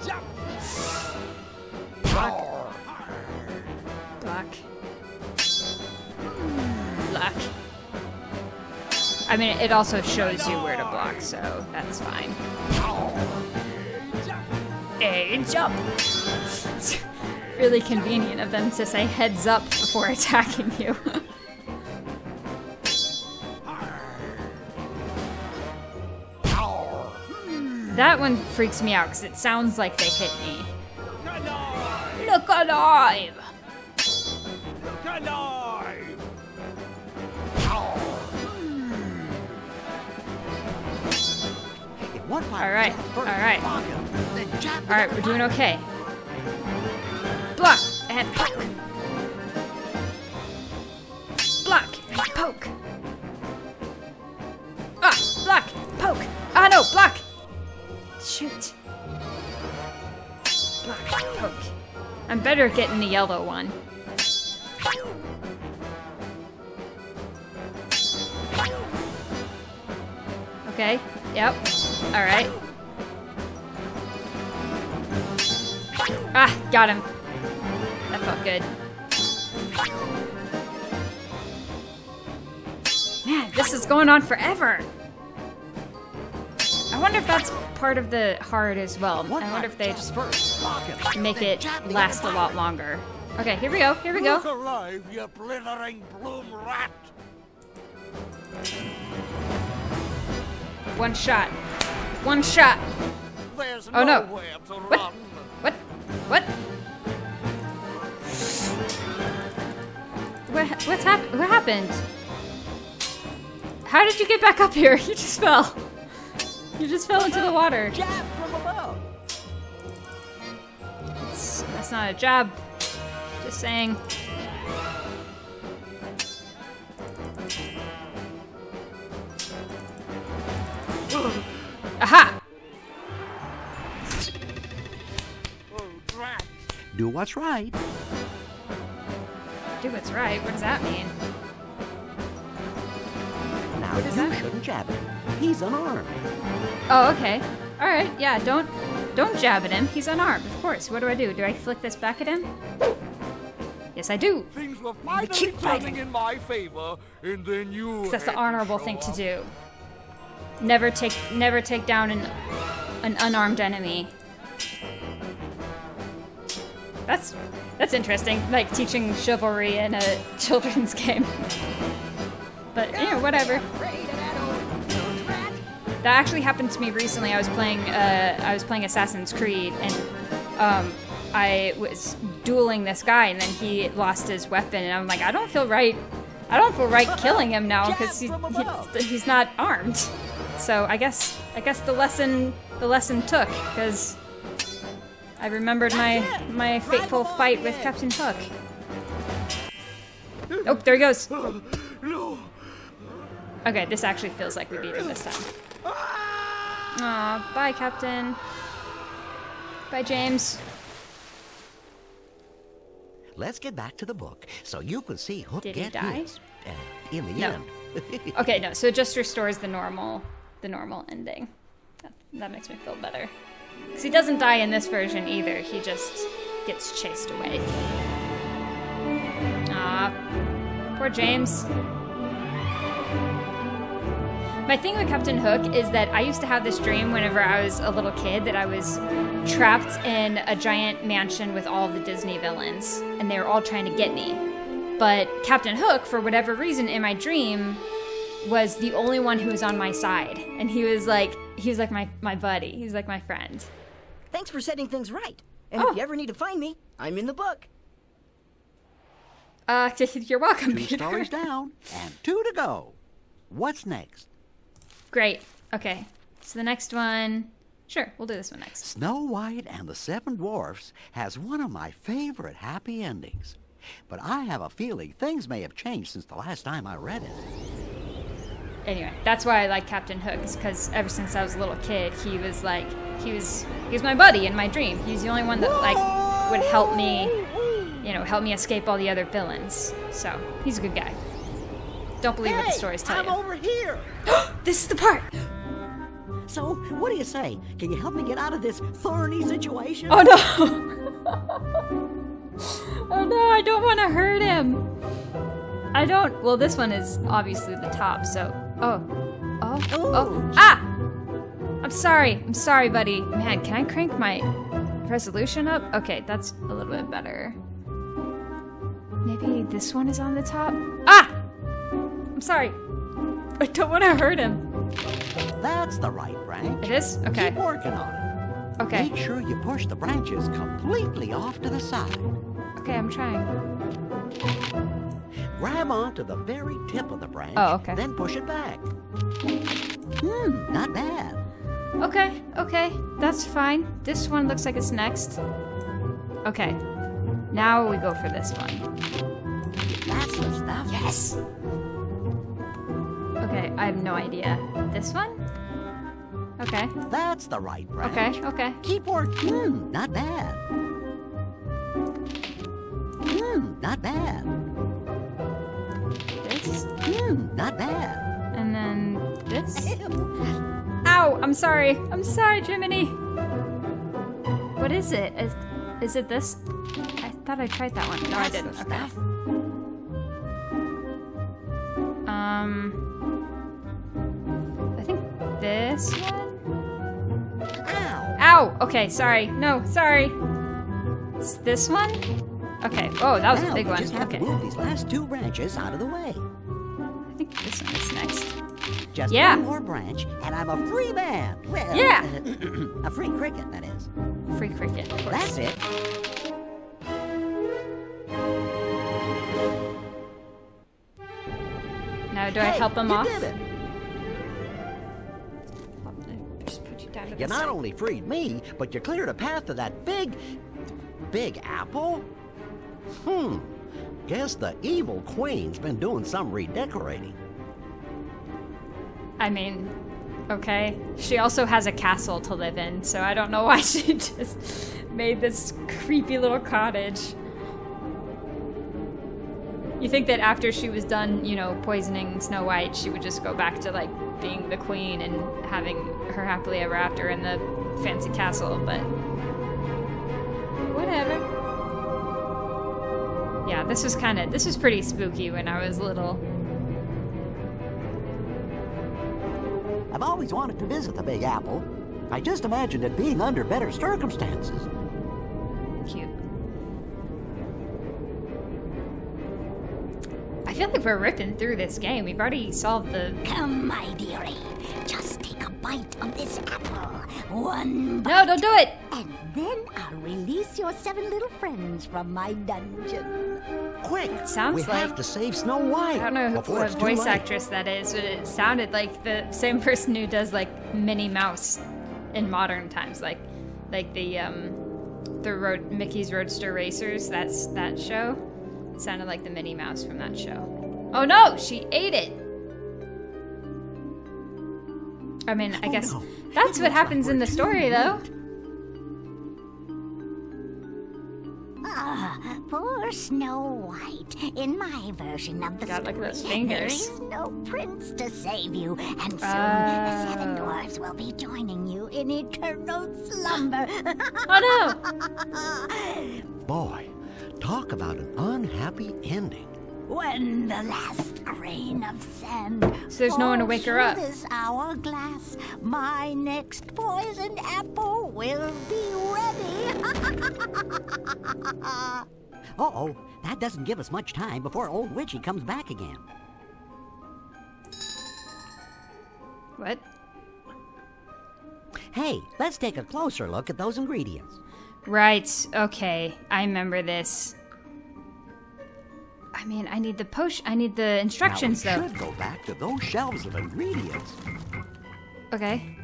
Block. I mean, it also shows you where to block, so that's fine. Hey, jump! Really convenient of them to say heads up before attacking you. that one freaks me out because it sounds like they hit me. Look alive! If one pirate Alright, jabs first, alright. block him, then jab the Alright, we're doing okay. Block and poke. Block and poke. Ah, block, poke. Ah, no, block. Shoot. Block, poke. I'm better at getting the yellow one. Okay, yep. Alright. Ah, got him. That felt good. Man, this is going on forever. I wonder if that's part of the hard as well. I wonder if they just jabs first, block him, make it last a lot longer. Okay, here we go, here we go. Alive, you blithering bloom rat! One shot. One shot. There's Oh, no. What? run. What? What? What? What's happened? What happened? How did you get back up here? You just fell. You just fell into the water. Jab from above. That's, that's not a job. Just saying. Aha! Oh. Do what's right. Do what's right. What does that mean? Now you that? shouldn't jab him. He's unarmed. Oh, okay. All right. Yeah. Don't don't jab at him. He's unarmed. Of course. What do I do? Do I flick this back at him? Yes, I do. Things were finally keep turning fighting. in my favor, and then you. 'Cause that's the had to honorable show thing to do. Never take never take down an an unarmed enemy. That's that's interesting. Like teaching chivalry in a children's game. But you know, whatever. That actually happened to me recently. I was playing uh, I was playing Assassin's Creed and um, I was dueling this guy and then he lost his weapon and I'm like I don't feel right. I don't feel right killing him now because he, he, he's not armed. So I guess I guess the lesson the lesson took because I remembered my my fateful fight with Captain Hook. Oh, there he goes. No. Okay, this actually feels like we beat him this time. Aw, bye, Captain. Bye, James. Let's get back to the book so you can see Hook Did he die? his. Uh, in the No. end. Okay, no, so it just restores the normal, the normal ending. That, that makes me feel better. Because he doesn't die in this version either. He just gets chased away. Ah, poor James. My thing with Captain Hook is that I used to have this dream whenever I was a little kid that I was trapped in a giant mansion with all the Disney villains, and they were all trying to get me. But Captain Hook, for whatever reason in my dream, was the only one who was on my side. And he was like he was like my, my buddy. He was like my friend. Thanks for setting things right. And Oh. if you ever need to find me, I'm in the book. Uh you're welcome, Two Peter. stories down and two to go. What's next? Great. Okay. So the next one. Sure, we'll do this one next. Snow White and the Seven Dwarfs has one of my favorite happy endings. But I have a feeling things may have changed since the last time I read it. Anyway, that's why I like Captain Hook, is because ever since I was a little kid, he was like, he was, he was my buddy in my dream. He was the only one that like would help me, you know, help me escape all the other villains. So he's a good guy. Don't believe what the Hey, stories tell I'm you. over here. This is the part. So, what do you say? Can you help me get out of this thorny situation? Oh no! oh no, I don't want to hurt him. I don't. Well, this one is obviously the top, so. Oh. Oh. Oh. Ah! I'm sorry. I'm sorry, buddy. Man, can I crank my resolution up? Okay, that's a little bit better. Maybe this one is on the top? Ah! I'm sorry. I don't want to hurt him. That's the right branch. It is? Okay. Keep working on it. Okay. Make sure you push the branches completely off to the side. Okay, I'm trying. Grab onto the very tip of the branch. Oh, okay. Then push it back. Hmm, not bad. Okay, okay, that's fine. This one looks like it's next. Okay, now we go for this one. That's the stuff. Yes! Okay, I have no idea. This one? Okay, That's the right branch. okay, okay. Keep working. Hmm, not bad. Hmm, not bad. Hmm, not bad. and then this. Ow! I'm sorry. I'm sorry, Jiminy. What is it? Is, is it this? I thought I tried that one. No, I didn't. Okay. Um, I think this one. Ow. Ow! Okay, sorry. No, sorry. It's this one? Okay. Oh, that was now a big we one. just have Okay. to move these last two branches out of the way. Think this one is next. Just Yeah. one more branch, and I'm a free man. Well, Yeah. a free cricket, that is. Free cricket. Of course. That's it. Now, do I help him you off? did it. You You not only freed me, but you cleared a path to that big, big apple. Hmm. Guess the evil queen's been doing some redecorating. I mean, okay. She also has a castle to live in, so I don't know why she just made this creepy little cottage. You think that after she was done, you know, poisoning Snow White, she would just go back to like being the queen and having her happily ever after in the fancy castle, but whatever. Yeah, this was kind of this was pretty spooky when I was little. I've always wanted to visit the Big Apple. I just imagined it being under better circumstances. Cute. I feel like we're ripping through this game. We've already solved the. Come, my dearie. Just bite of this apple. One bite. No, don't do it! And then I'll release your seven little friends from my dungeon. Quick! It sounds we like. have to save Snow White. I don't know who, before what voice late. actress that is, but it sounded like the same person who does like Minnie Mouse in modern times, like like the um the road Mickey's Roadster Racers. That's that show. It sounded like the Minnie Mouse from that show. Oh no, she ate it. I mean, I Oh, guess no. that's what happens in the story, though. Ah, poor Snow White. In my version of the God, look at story, those fingers. is no prince to save you, and soon the seven dwarfs will be joining you in eternal slumber. Oh no! Boy, talk about an unhappy ending. When the last grain of sand So there's no one to wake her through up. This hourglass, my next poisoned apple will be ready. Uh-oh, that doesn't give us much time before old Witchy comes back again. What? Hey, let's take a closer look at those ingredients. Right. Okay, I remember this. I mean, I need the potion. I need the instructions, now, though. we should go back to those shelves of ingredients. Okay.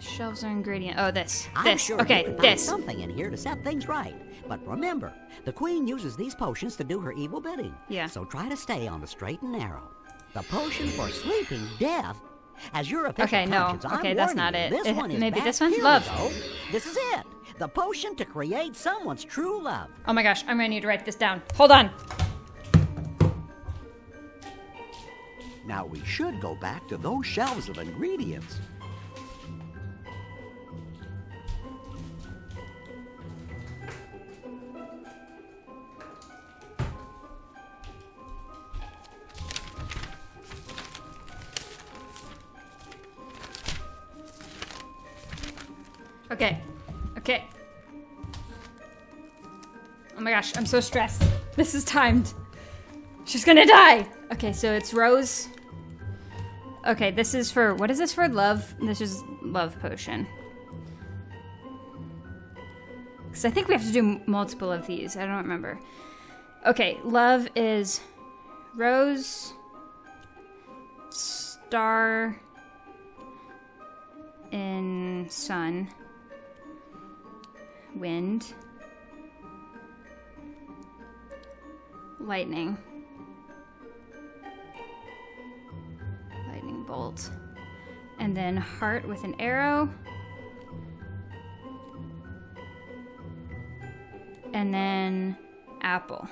Shelves are ingredient. Oh, this. I'm This. sure okay, this. something in here to set things right. But remember, the queen uses these potions to do her evil bidding. Yeah. So try to stay on the straight and narrow. The potion for sleeping death. As your official Okay, no. conscience, I'm Okay, that's not it. This It- one is maybe bad. this one? Here Love. This is it. The potion to create someone's true love. Oh my gosh, I'm gonna need to write this down. Hold on. Now we should go back to those shelves of ingredients. Okay. Oh my gosh, I'm so stressed. This is timed. She's gonna die! Okay, so it's Rose. Okay, this is for. What is this for? Love? This is love potion. Because I think we have to do multiple of these. I don't remember. Okay, love is Rose, Star, and Sun, Wind, Lightning, Lightning Bolt, and then Heart with an arrow, and then Apple.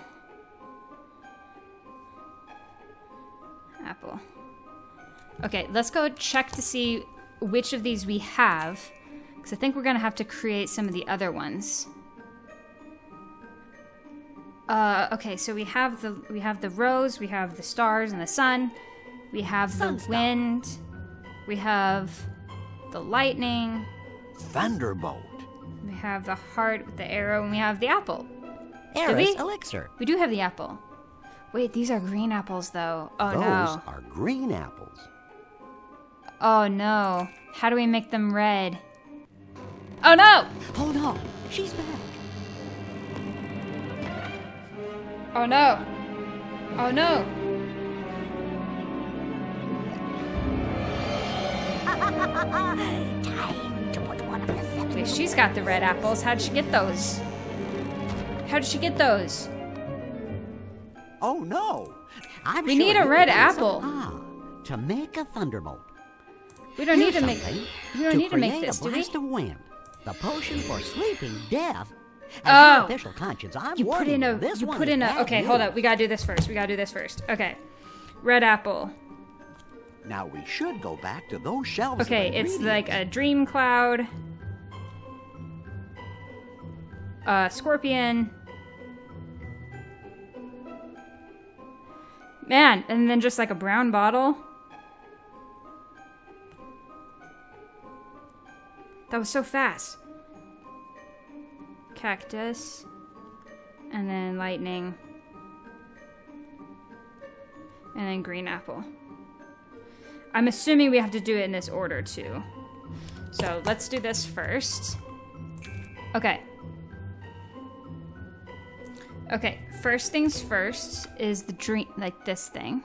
Apple. Okay, let's go check to see which of these we have. Because I think we're going to have to create some of the other ones. Uh, okay, so we have the we have the rose, we have the stars and the sun, we have the wind, we have the lightning, Thunderbolt. we have the heart with the arrow, and we have the apple. Eris we? elixir. We do have the apple. Wait, these are green apples though. Oh Those no. are green apples. Oh no. How do we make them red? Oh no! Oh no, she's back. Oh no! Oh no! Time to put one of the seven. Wait, she's got the red apples. How'd she get those? How did she get those? Oh no! I'm We sure need a red apple. Ah, to make a thunderbolt. We don't need Here's to make. We don't need to make this, do we? of wind. The potion for sleeping death. As Oh. official conscience, I'm You put in a. you, put in a. Okay, hold up. We gotta do this first. We gotta do this first. Okay. Red apple. Now we should go back to those shelves. Okay, it's like a dream cloud. A scorpion. Man, and then just like a brown bottle. That was so fast. Cactus. And then lightning. And then green apple. I'm assuming we have to do it in this order too. So let's do this first. Okay. Okay, first things first is the dream, like this thing.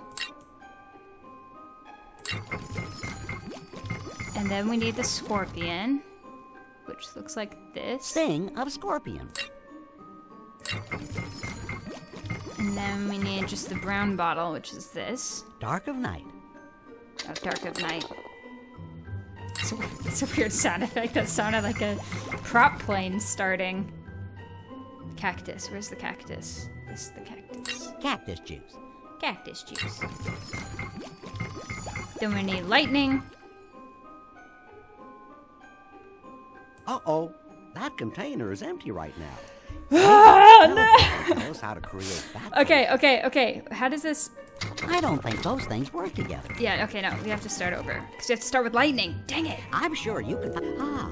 And then we need the scorpion, which looks like this. Sting of scorpion. And then we need just the brown bottle, which is this. Dark of night. Oh, Dark of Night. It's a, it's a weird sound effect that sounded like a prop plane starting. Cactus. Where's the cactus? This is the cactus. Cactus juice. Cactus juice. Then we need lightning. Uh oh, that container is empty right now. Tell how to create that. Okay, okay, okay. How does this? I don't think those things work together. Yeah, okay, no, we have to start over because we have to start with lightning. Dang it! I'm sure you can. Ah,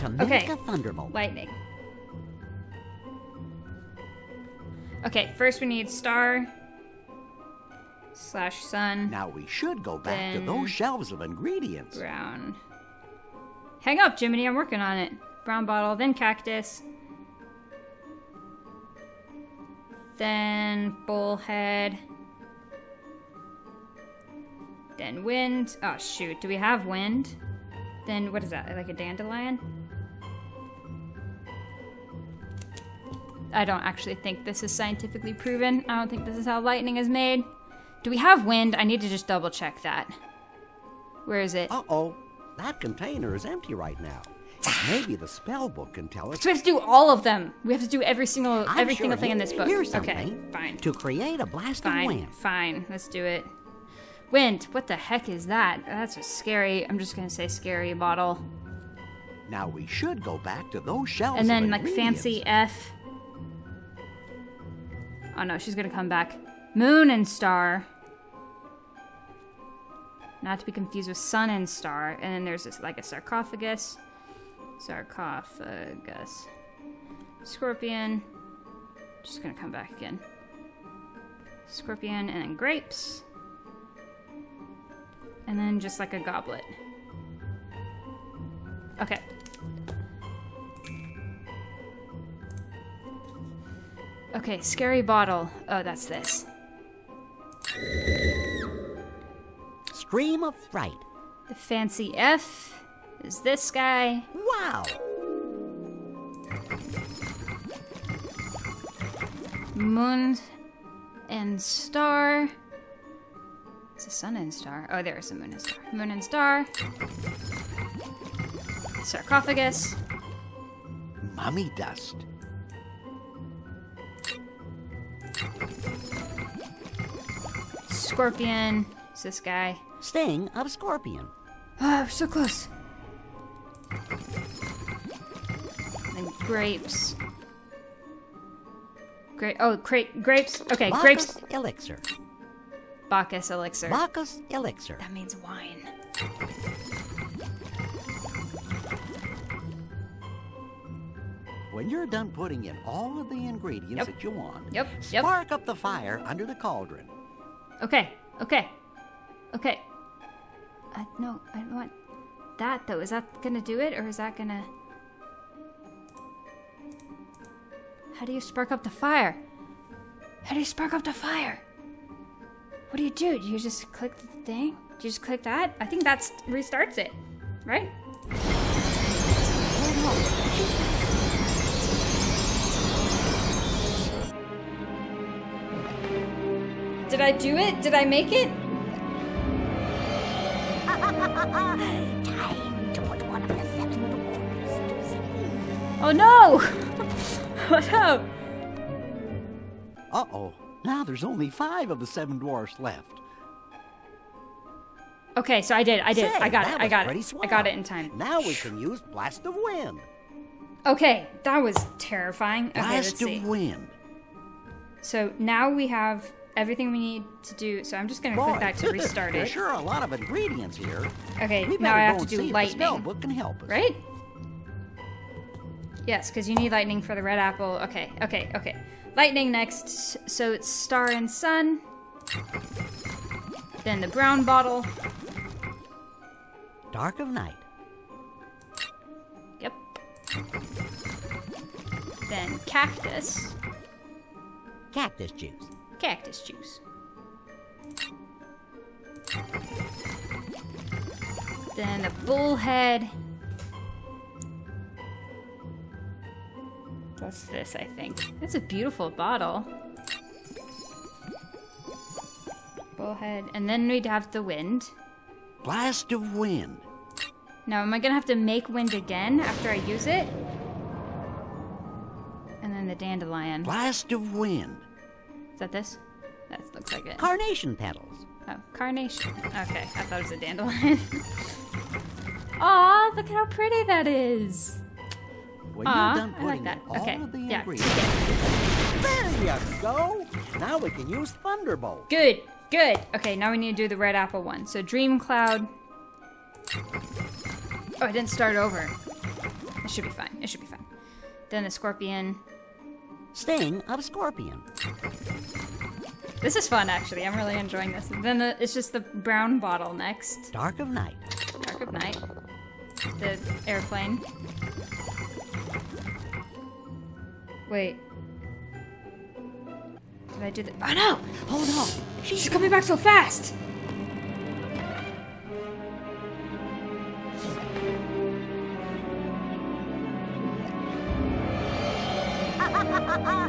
to make Okay. a thunderbolt. Lightning. Okay, first we need star slash sun Now we should go back Then- to those shelves of ingredients. brown. Hang up, Jiminy. I'm working on it. Brown bottle, then cactus, then bullhead, Then wind. Oh shoot, do we have wind? Then what is that? Like a dandelion? I don't actually think this is scientifically proven. I don't think this is how lightning is made. Do we have wind? I need to just double check that. Where is it? Uh-oh. That container is empty right now. Maybe the spell book can tell us. So we have to do all of them. We have to do every single I'm every sure single thing in this book. Okay, fine. To create a blast Fine, of wind. fine. Let's do it. Wind. What the heck is that? That's a scary. I'm just gonna say scary bottle. Now we should go back to those shelves. and then like fancy F. Oh no, she's gonna come back. Moon and star. Not to be confused with sun and star. And then there's this like a sarcophagus. Sarcophagus. Scorpion. Just gonna come back again. Scorpion and then grapes. And then just like a goblet. Okay. Okay, scary bottle. Oh, that's this. Stream of fright. The fancy F is this guy. Wow. Moon and star. It's a sun and star. Oh, there's a moon and star. Moon and star. Sarcophagus. Mummy dust. Scorpion. It's this guy. Sting of scorpion. Ah, We're so close. And grapes. Great. Oh, cra- grapes. Okay, grapes. Bacchus elixir. Bacchus elixir. Bacchus elixir. That means wine. When you're done putting in all of the ingredients Yep. that you want, Yep, yep. spark up the fire under the cauldron. Okay, okay, okay. Uh, no, I don't want that though. Is that gonna do it, or is that gonna? How do you spark up the fire? How do you spark up the fire? What do you do? Do you just click the thing? Do you just click that? I think that restarts it, right? Did I do it? Did I make it? Oh no! what up? Uh-oh. Now there's only five of the seven dwarfs left. Okay, so I did. I did. Say, I got it. I got it. swell. I got it in time. Now we can use blast of wind. Okay, that was terrifying. Okay, let's Blast of wind. So now we have everything we need to do. So I'm just gonna click Boy, that to restart There's it. sure a lot of ingredients here. Okay, We now I have to do see the spell lightning. book can help us. Right? Yes, because you need lightning for the red apple. Okay, okay, okay. Lightning next. So it's star and sun. Then the brown bottle. Dark of night. Yep. Then cactus. Cactus juice. Cactus juice. Then the bullhead. What's this, I think? That's a beautiful bottle. Bullhead. And then we'd have the wind. Blast of wind. Now, am I gonna have to make wind again after I use it? And then the dandelion. Blast of wind. Is that this? That looks like it. Carnation petals. Oh, carnation. Okay, I thought it was a dandelion. Aw, look at how pretty that is. When Aw, you're done I like that. all Okay, of the yeah, ingredients. There you go. Now we can use Thunderbolt. Good, good. Okay, now we need to do the red apple one. So dream cloud. Oh, I didn't start over. It should be fine. It should be fine. Then the scorpion. Sting of scorpion. This is fun, actually. I'm really enjoying this. Then the, it's just the brown bottle next. Dark of night. Dark of night. The airplane. Wait. Did I do that? Oh no! Hold on! She's coming back so fast!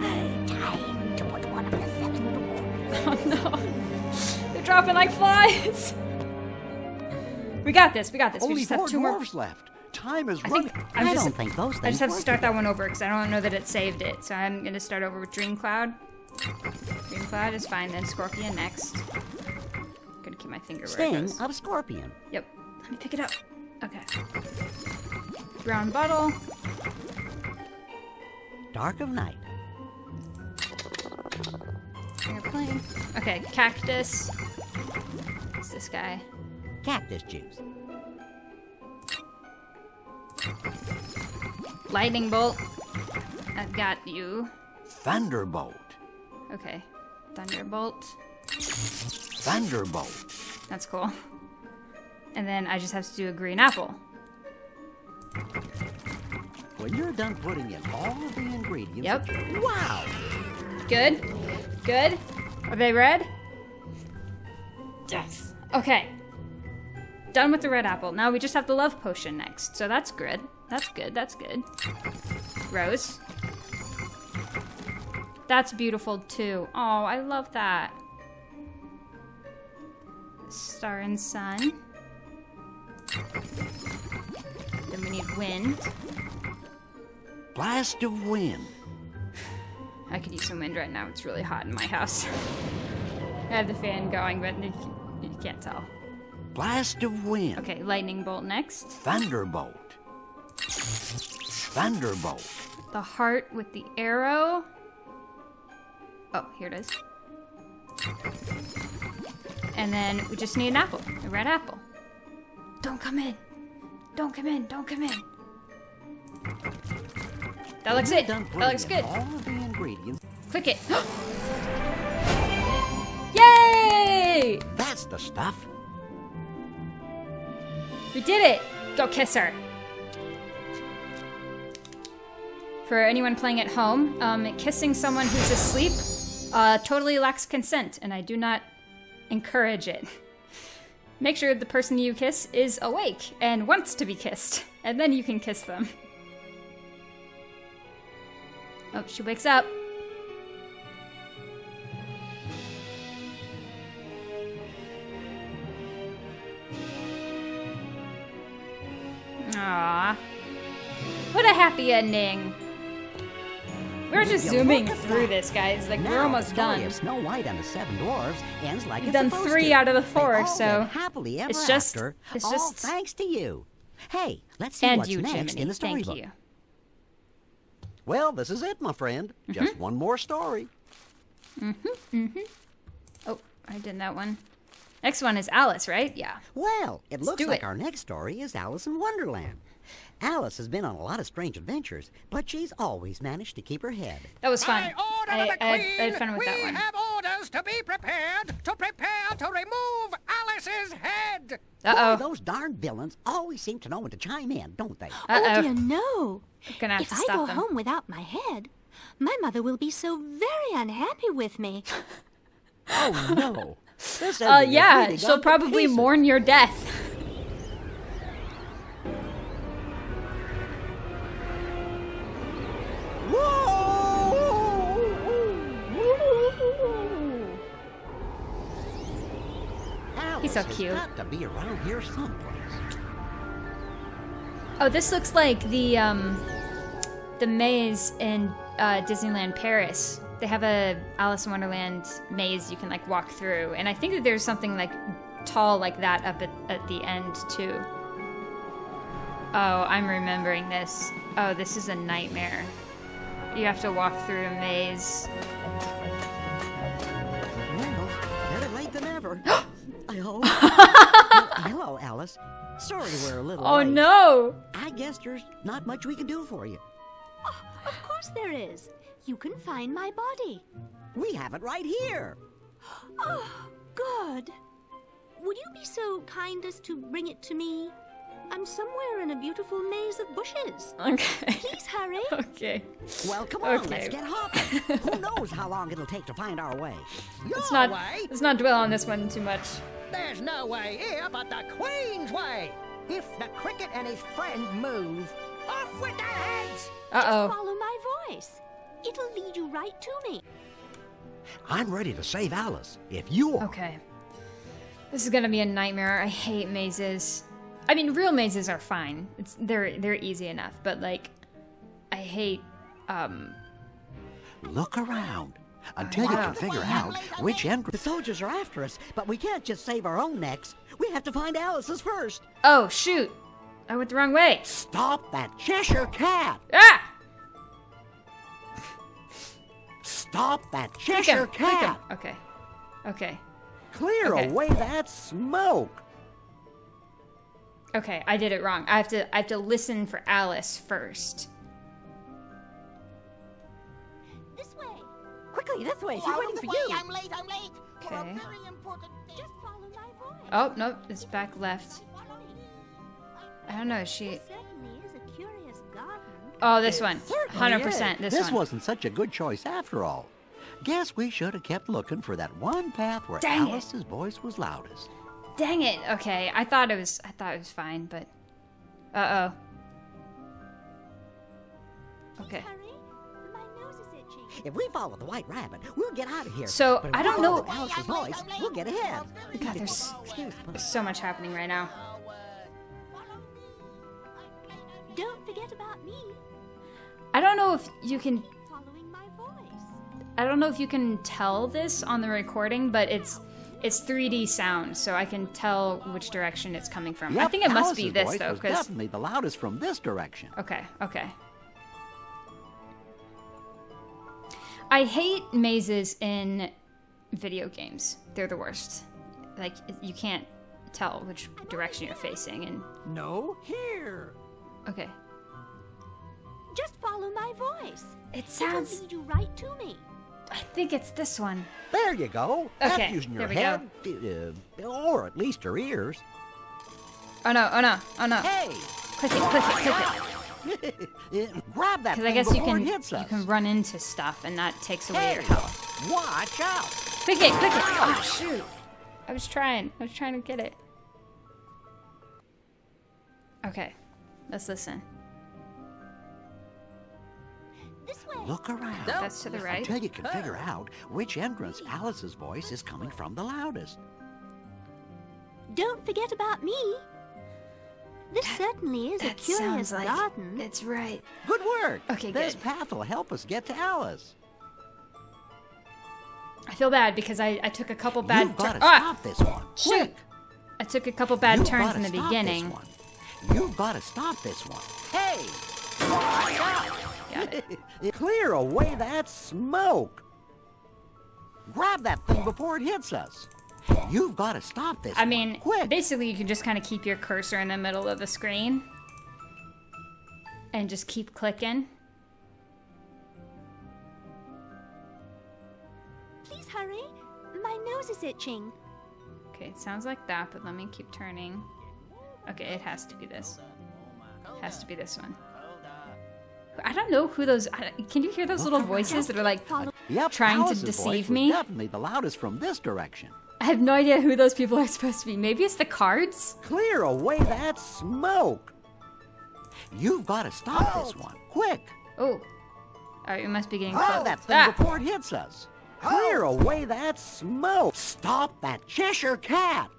Time to put one of the seven. Oh no. They're dropping like flies. We got this. We got this. we Only just have two more. left. Time is I running. think I'm I just, don't think those I just have to start that one over because I don't know that it saved it. So I'm gonna start over with Dream Cloud. Dream Cloud is fine. Then Scorpion next. I'm Gonna keep my finger where it goes. of Scorpion. Yep. Let me pick it up. Okay. Brown bottle. Dark of Night. Airplane. Okay, cactus. What's this guy? Cactus juice. Lightning bolt. I've got you. Thunderbolt. Okay. Thunderbolt. Thunderbolt. That's cool. And then I just have to do a green apple. When you're done putting in all of the ingredients. Yep. Wow. Good. Good. Are they red? Yes. Okay. Done with the red apple. Now we just have the love potion next. So that's good. That's good. That's good. Rose. That's beautiful too. Oh, I love that. Star and sun. Then we need wind. Blast of wind. I could use some wind right now. It's really hot in my house. I have the fan going, but you, can't tell. Blast of wind. Okay, lightning bolt next. Thunderbolt. Thunderbolt. The heart with the arrow. Oh, here it is. And then we just need an apple, a red apple. Don't come in. Don't come in. Don't come in. That looks it. That looks good. All of the ingredients. Click it. Yay! That's the stuff. We did it! Go kiss her. For anyone playing at home, um, kissing someone who's asleep uh, totally lacks consent, and I do not encourage it. Make sure the person you kiss is awake and wants to be kissed, and then you can kiss them. Oh, she wakes up. Aww. What a happy ending. We're just You zooming through that. this, guys. Like, now, we're almost done. Snow White and the Seven Dwarfs ends like We've done three to. out of the four, so happily ever it's just- after, it's all just- thanks to you. Hey, let's see And what's you, next Jiminy. in the Thank storybook. you. Well, this is it, my friend. Mm-hmm. Just one more story. Mhm. Mhm. Oh, I did that one. Next one is Alice, right? Yeah. Well, it looks do like it. our next story is Alice in Wonderland. Alice has been on a lot of strange adventures, but she's always managed to keep her head. That was fun. By order I, of the I, Queen, I had fun with we that one. have orders to be prepared, to prepare to remove Alice's head. Uh Boy, oh. those darn villains always seem to know when to chime in, don't they? Uh Oh oh. dear, no. Gonna have if to I go them. home without my head, my mother will be so very unhappy with me. Oh no! This Uh, yeah, really she'll probably mourn your death. He's so cute. got to be around here someplace. Oh, this looks like the um, the maze in uh, Disneyland Paris. They have a Alice in Wonderland maze you can like walk through, and I think that there's something like tall like that up at, at the end too. Oh, I'm remembering this. Oh, this is a nightmare. You have to walk through a maze. Well, better late than ever. I hope. Hello, Alice. Sorry we're a little Oh late. no! I guess there's not much we can do for you. Oh, of course there is. You can find my body. We have it right here. Oh, good. Would you be so kind as to bring it to me? I'm somewhere in a beautiful maze of bushes. Okay. Please hurry. Okay. Well, come on, Okay. let's get hopping. Who knows how long it'll take to find our way? Let's Your not way? let's not dwell on this one too much. There's no way here but the Queen's way. If the cricket and his friend move, off with their heads. Uh oh. Follow my voice. It'll lead you right to me. I'm ready to save Alice, if you are. Okay. This is gonna be a nightmare. I hate mazes. I mean, real mazes are fine. It's they're they're easy enough, but like, I hate um. Look around until you can figure out which end. The soldiers are after us, but we can't just save our own necks. We have to find Alice's first. Oh shoot! I went the wrong way. Stop that Cheshire cat! Ah! Stop that Cheshire him, click him. cat! Okay. Okay. Clear Okay. away that smoke! Okay, I did it wrong. I have to I have to listen for Alice first. This way. Quickly, this way. She's Oh, waiting for way. you. I'm late, I'm late. For a Okay. very important Just follow my voice. Oh no, it's back left. I don't know. She? This certainly is a curious garden. Oh, this one. Hundred percent. This, one. This one. wasn't such a good choice after all. Guess we should have kept looking for that one path where Dang it. Alice's voice was loudest. Dang it. Okay, I thought it was. I thought it was fine, but. Uh oh. Okay. Hurry. My nose is itching. If we follow the white rabbit, we'll get out of here. So, I don't know- Alice's voice, we'll get ahead. God, there's there's so much happening right now. Don't forget about me. I don't know if you can. Following my voice. I don't know if you can tell this on the recording, but it's it's 3D sound, so I can tell which direction it's coming from. I think it must be this voice though, because definitely the loudest from this direction. okay, okay. I hate mazes in video games. They're the worst. Like you can't tell which direction you're facing, and No, here. okay. Just follow my voice. It It'll sounds. lead you right to me. I think it's this one. There you go. Okay, That's using your head, uh, or at least your ears. Oh no! Oh no! Oh no! Hey, Click it! Click it! Click it! grab that Because I guess you can you can run into stuff, and that takes away your health. Watch out! Click it, click it. Oh shoot. I was trying. I was trying to get it. Okay. Let's listen. This way. Look around That's to the right. until you can figure out which entrance Alice's voice is coming from the loudest. Don't forget about me. This certainly is a That curious sounds like garden. it's right. Good work. Okay, This good. path will help us get to Alice. I feel bad because I, I took a couple bad You've got tur- to Ah! stop this one. Shoot! Quick. I took a couple bad You've turns gotta in the stop beginning. This one. You've got to stop this one. Hey! Watch out! Got it. Clear away that smoke. Grab that thing before it hits us. You've got to stop this. I mean, quick. basically, you can just kind of keep your cursor in the middle of the screen and just keep clicking. Please hurry. My nose is itching. Okay, it sounds like that, but let me keep turning. Okay, it has to be this. It Has to be this one. I don't know who those. Can you hear those little voices that are like? Yep, trying to Alice's deceive me? Definitely the loudest from this direction. I have no idea who those people are supposed to be. Maybe it's the cards. Clear away that smoke. You've got to stop this one. Quick. Oh, alright, we must be getting Grab close. that thing Ah! before it hits us. Clear away that smoke. Stop that Cheshire cat.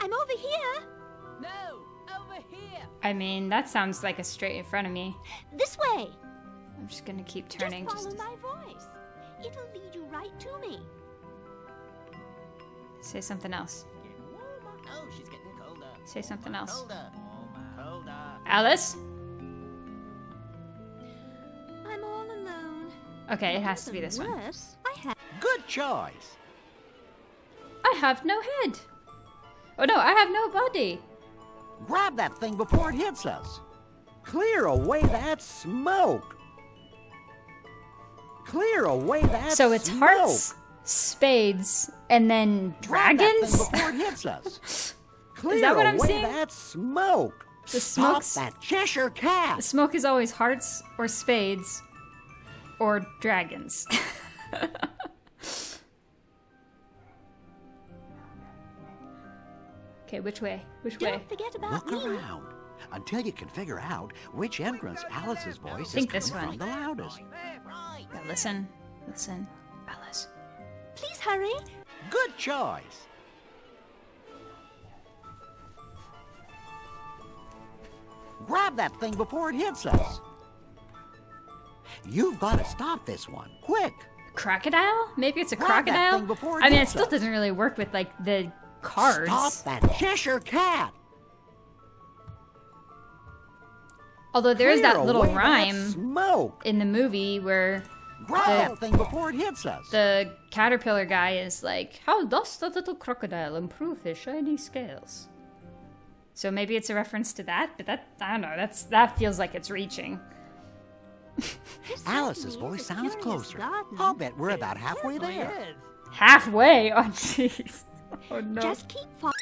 I'm over here. No, over here. I mean, that sounds like a straight in front of me. This way. I'm just gonna keep turning. Just follow Just my voice. It'll lead you right to me. say something else. Oh, she's getting colder. Say something else. Colder. Colder. Alice. I'm all alone. Okay, it has to be Even this one. worse, I have. Good choice. I have no head. Oh no, I have no body. Grab that thing before it hits us. Clear away that smoke. Clear away that So it's smoke. hearts, spades, and then Grab that thing dragons. before it hits us. Clear that what I'm seeing? that smoke. The Stop smoke's- that Cheshire cat. The smoke is always hearts or spades or dragons. Okay, which way? Which way? Don't forget about Look me. around until you can figure out which entrance Alice's voice is think this coming from the loudest. Yeah, listen, listen, Alice. Please hurry. Good choice. Grab that thing before it hits us. You've got to stop this one, quick. Crocodile? Maybe it's a Grab that crocodile. thing before it I mean, it still us. doesn't really work with like the cars. Stop that Cheshire cat. Although there is Clear that little away that rhyme smoke. in the movie where Grab the thing before it hits us. the caterpillar guy is like, "How does the little crocodile improve his shiny scales?" So maybe it's a reference to that, but that I don't know. That's that feels like it's reaching. Alice's voice sounds closer. I'll bet we're about halfway there. Halfway. Oh jeez. Oh no. Just keep following.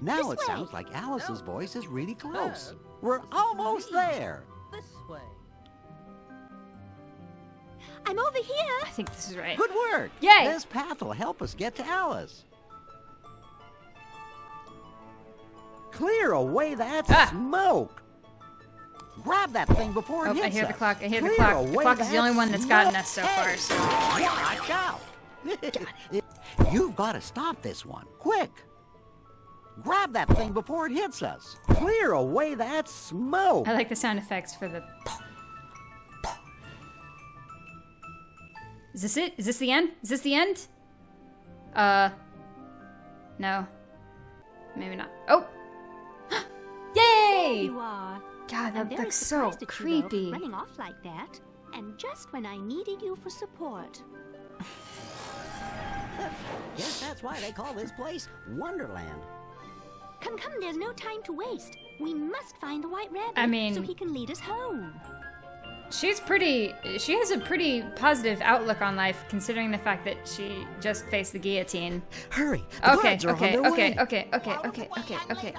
Now This it way. sounds like Alice's voice is really close. We're almost there. This way. I'm over here. I think this is right. Good work. Yay. This path will help us get to Alice. Clear away that Ah. smoke. Grab that thing before it Oh, hits I hear the clock. I hear the clock. The clock is the only one that's gotten us so far, so- Watch out. You've got to stop this one. Quick. Grab that thing before it hits us. Clear away that smoke. I like the sound effects for the. Is this it? Is this the end? Is this the end? Uh. No. Maybe not. Oh! There you are. God, I'm that looks so surprised you, though, creepy. running off like that, and just when I needed you for support. Guess that's why they call this place Wonderland. Come, come, there's no time to waste. We must find the White Rabbit I mean- so he can lead us home. She's pretty. She has a pretty positive outlook on life, considering the fact that she just faced the guillotine. Hurry. The Okay, guards are okay, on their okay, way. okay, okay, okay, okay, okay.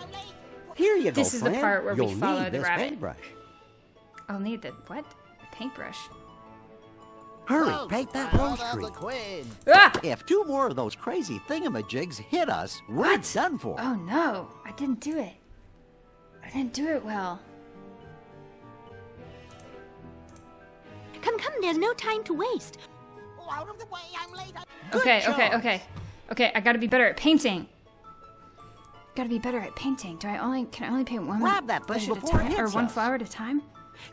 Here you go, This is the part where we You'll follow need the this rabbit. paintbrush. I'll need the what? A paintbrush. Hurry, paint that rose Father tree. the Queen. Ah! If two more of those crazy thingamajigs hit us, we're What? done for. Oh no! I didn't do it. I didn't do it well. Come, come, there's no time to waste. Oh, out of the way, I'm late. Good okay, okay, job. okay, okay. I gotta be better at painting. Gotta be better at painting. Do I only can I only paint one Grab that bush at a before time, or one us. flower at a time?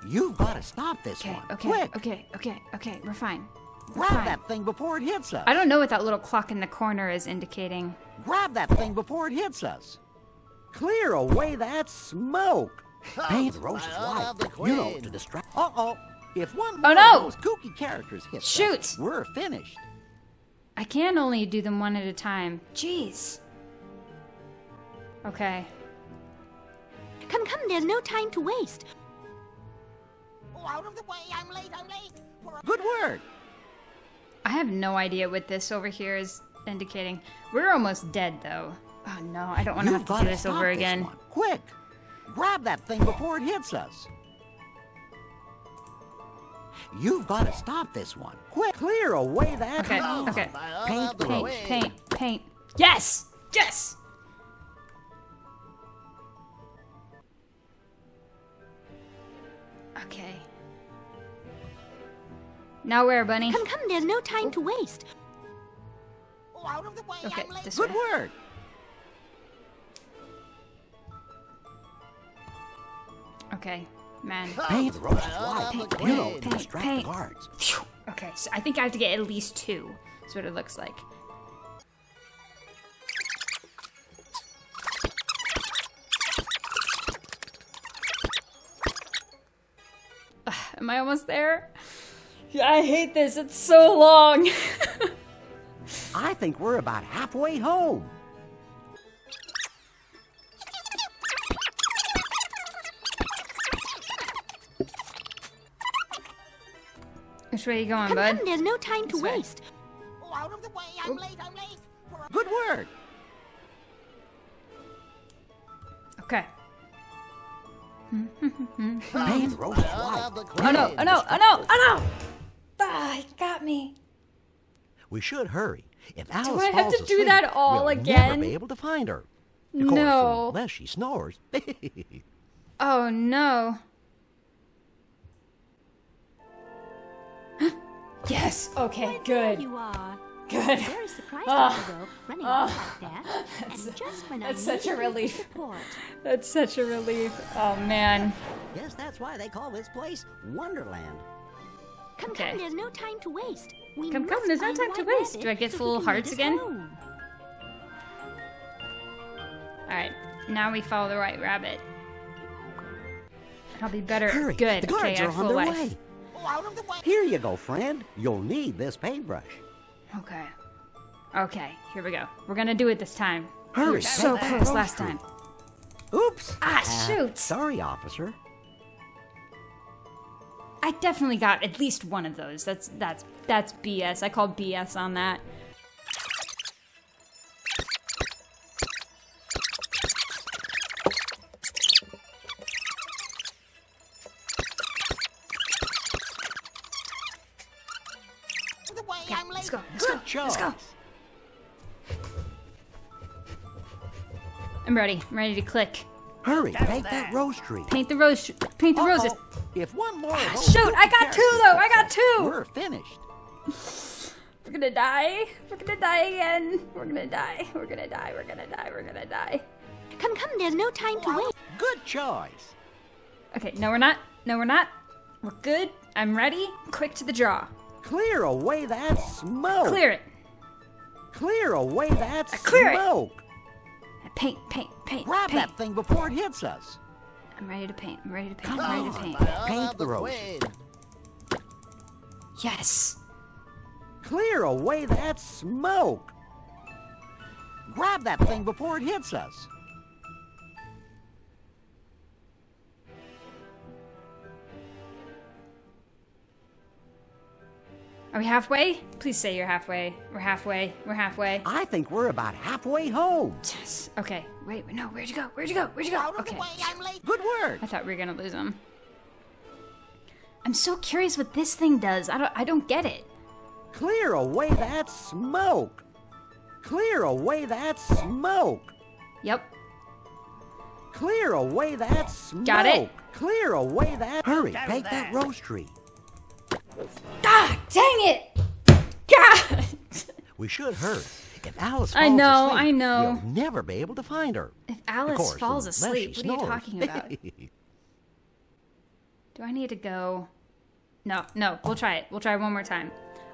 You've got to stop this Okay, one. okay, Quick, okay, okay, okay. We're fine. We're grab fine. that thing before it hits us. I don't know what that little clock in the corner is indicating. Grab that thing before it hits us. Clear away that smoke. Paint the roses Father white. You know, to distract. Uh oh. If one Oh, no! of those kooky characters hits Shoot! us, we're finished. I can only do them one at a time. Jeez. Okay. Come, come, there's no time to waste. Oh, out of the way, I'm late, I'm late. For a Good work. I have no idea what this over here is indicating. We're almost dead, though. Oh no, I don't want to You've to do this over this again. one. Quick. Grab that thing before it hits us. You've got to stop this one. Quick. Clear away that. Okay, okay. Paint of the the Paint, paint, paint. Yes! Yes! Okay. Now where, bunny? Come, come, there's no time to waste. Oh, out of the way, Okay, I'm late. this Good way. work. Okay, man. Paint the roses Father white. of the You know, to Paint, distract paint. the Okay, so I think I have to get at least two. That's what it looks like. Am I almost there? Yeah, I hate this. It's so long. I think we're about halfway home. Which way are you going, Come, bud? come, there's no time to This way. waste. Oh, out of the way, I'm late, I'm late. For a Good work. Okay. Paint the roses white. Oh no! Oh no! Oh no! Oh no! Ah, he got me. We should hurry. If Alice I have falls to do asleep, that all we'll again? never be able to find her. Of course, No. unless she snores. Oh no. yes. Okay. Good. You are. Good. Very surprised Ah. though, running off like that. and just when I That's such a relief. support. That's such a relief. Oh man. Guess that's why they call this place Wonderland. Come, Okay. come, there's no time to waste. We Come, come, there's no time to waste. Do I get so full hearts again? All right. Now we follow the white rabbit. I'll be better. Hurry, Good. the guards okay, are on their life. way. Oh, out of the way. Here you go, friend. You'll need this paintbrush. Okay. Okay. Here we go. We're gonna do it this time. We Hurry, were so close last time. Oops. Ah, Uh, shoot. Sorry, officer. I definitely got at least one of those. That's that's that's BS. I call BS on that. Go. Let's go. Good job. Let's go. I'm ready. I'm ready to click. Hurry, paint that rose tree. Paint the rose. Paint the roses. Uh-oh. If one more Ah, shoot, I got two, though. I got two. We're finished. We're gonna die. We're gonna die again. We're gonna die. We're gonna die. We're gonna die. We're gonna die. Come, come, there's no time to wait. Good choice. Okay, no, we're not. No, we're not. We're good. I'm ready. Quick to the draw. Clear away that smoke. Clear it. Clear away that uh, clear it. smoke. Uh, paint, paint, paint, Grab paint. that thing before it hits us. I'm ready to paint. I'm ready to paint. Come I'm ready to paint. Paint the roses. Yes. Clear away that smoke. Grab that thing before it hits us. Are we halfway? Please say you're halfway. We're halfway. We're halfway. I think we're about halfway home. Yes. Okay. Wait. No. Where'd you go? Where'd you go? Where'd you go? Out of Okay. the way, I'm late. Good work. I thought we were gonna lose him. I'm so curious what this thing does. I don't. I don't get it. Clear away that smoke. Clear away that smoke. Yep. Clear away that smoke. Got it. Clear away that. Hurry, paint that rose tree. Ah! Dang it! God! We should hurry. If Alice falls I know, asleep, I know. we'll never be able to find her. If Alice course, falls asleep, she what are you talking about? Do I need to go? No, no. We'll try it. We'll try it one more time.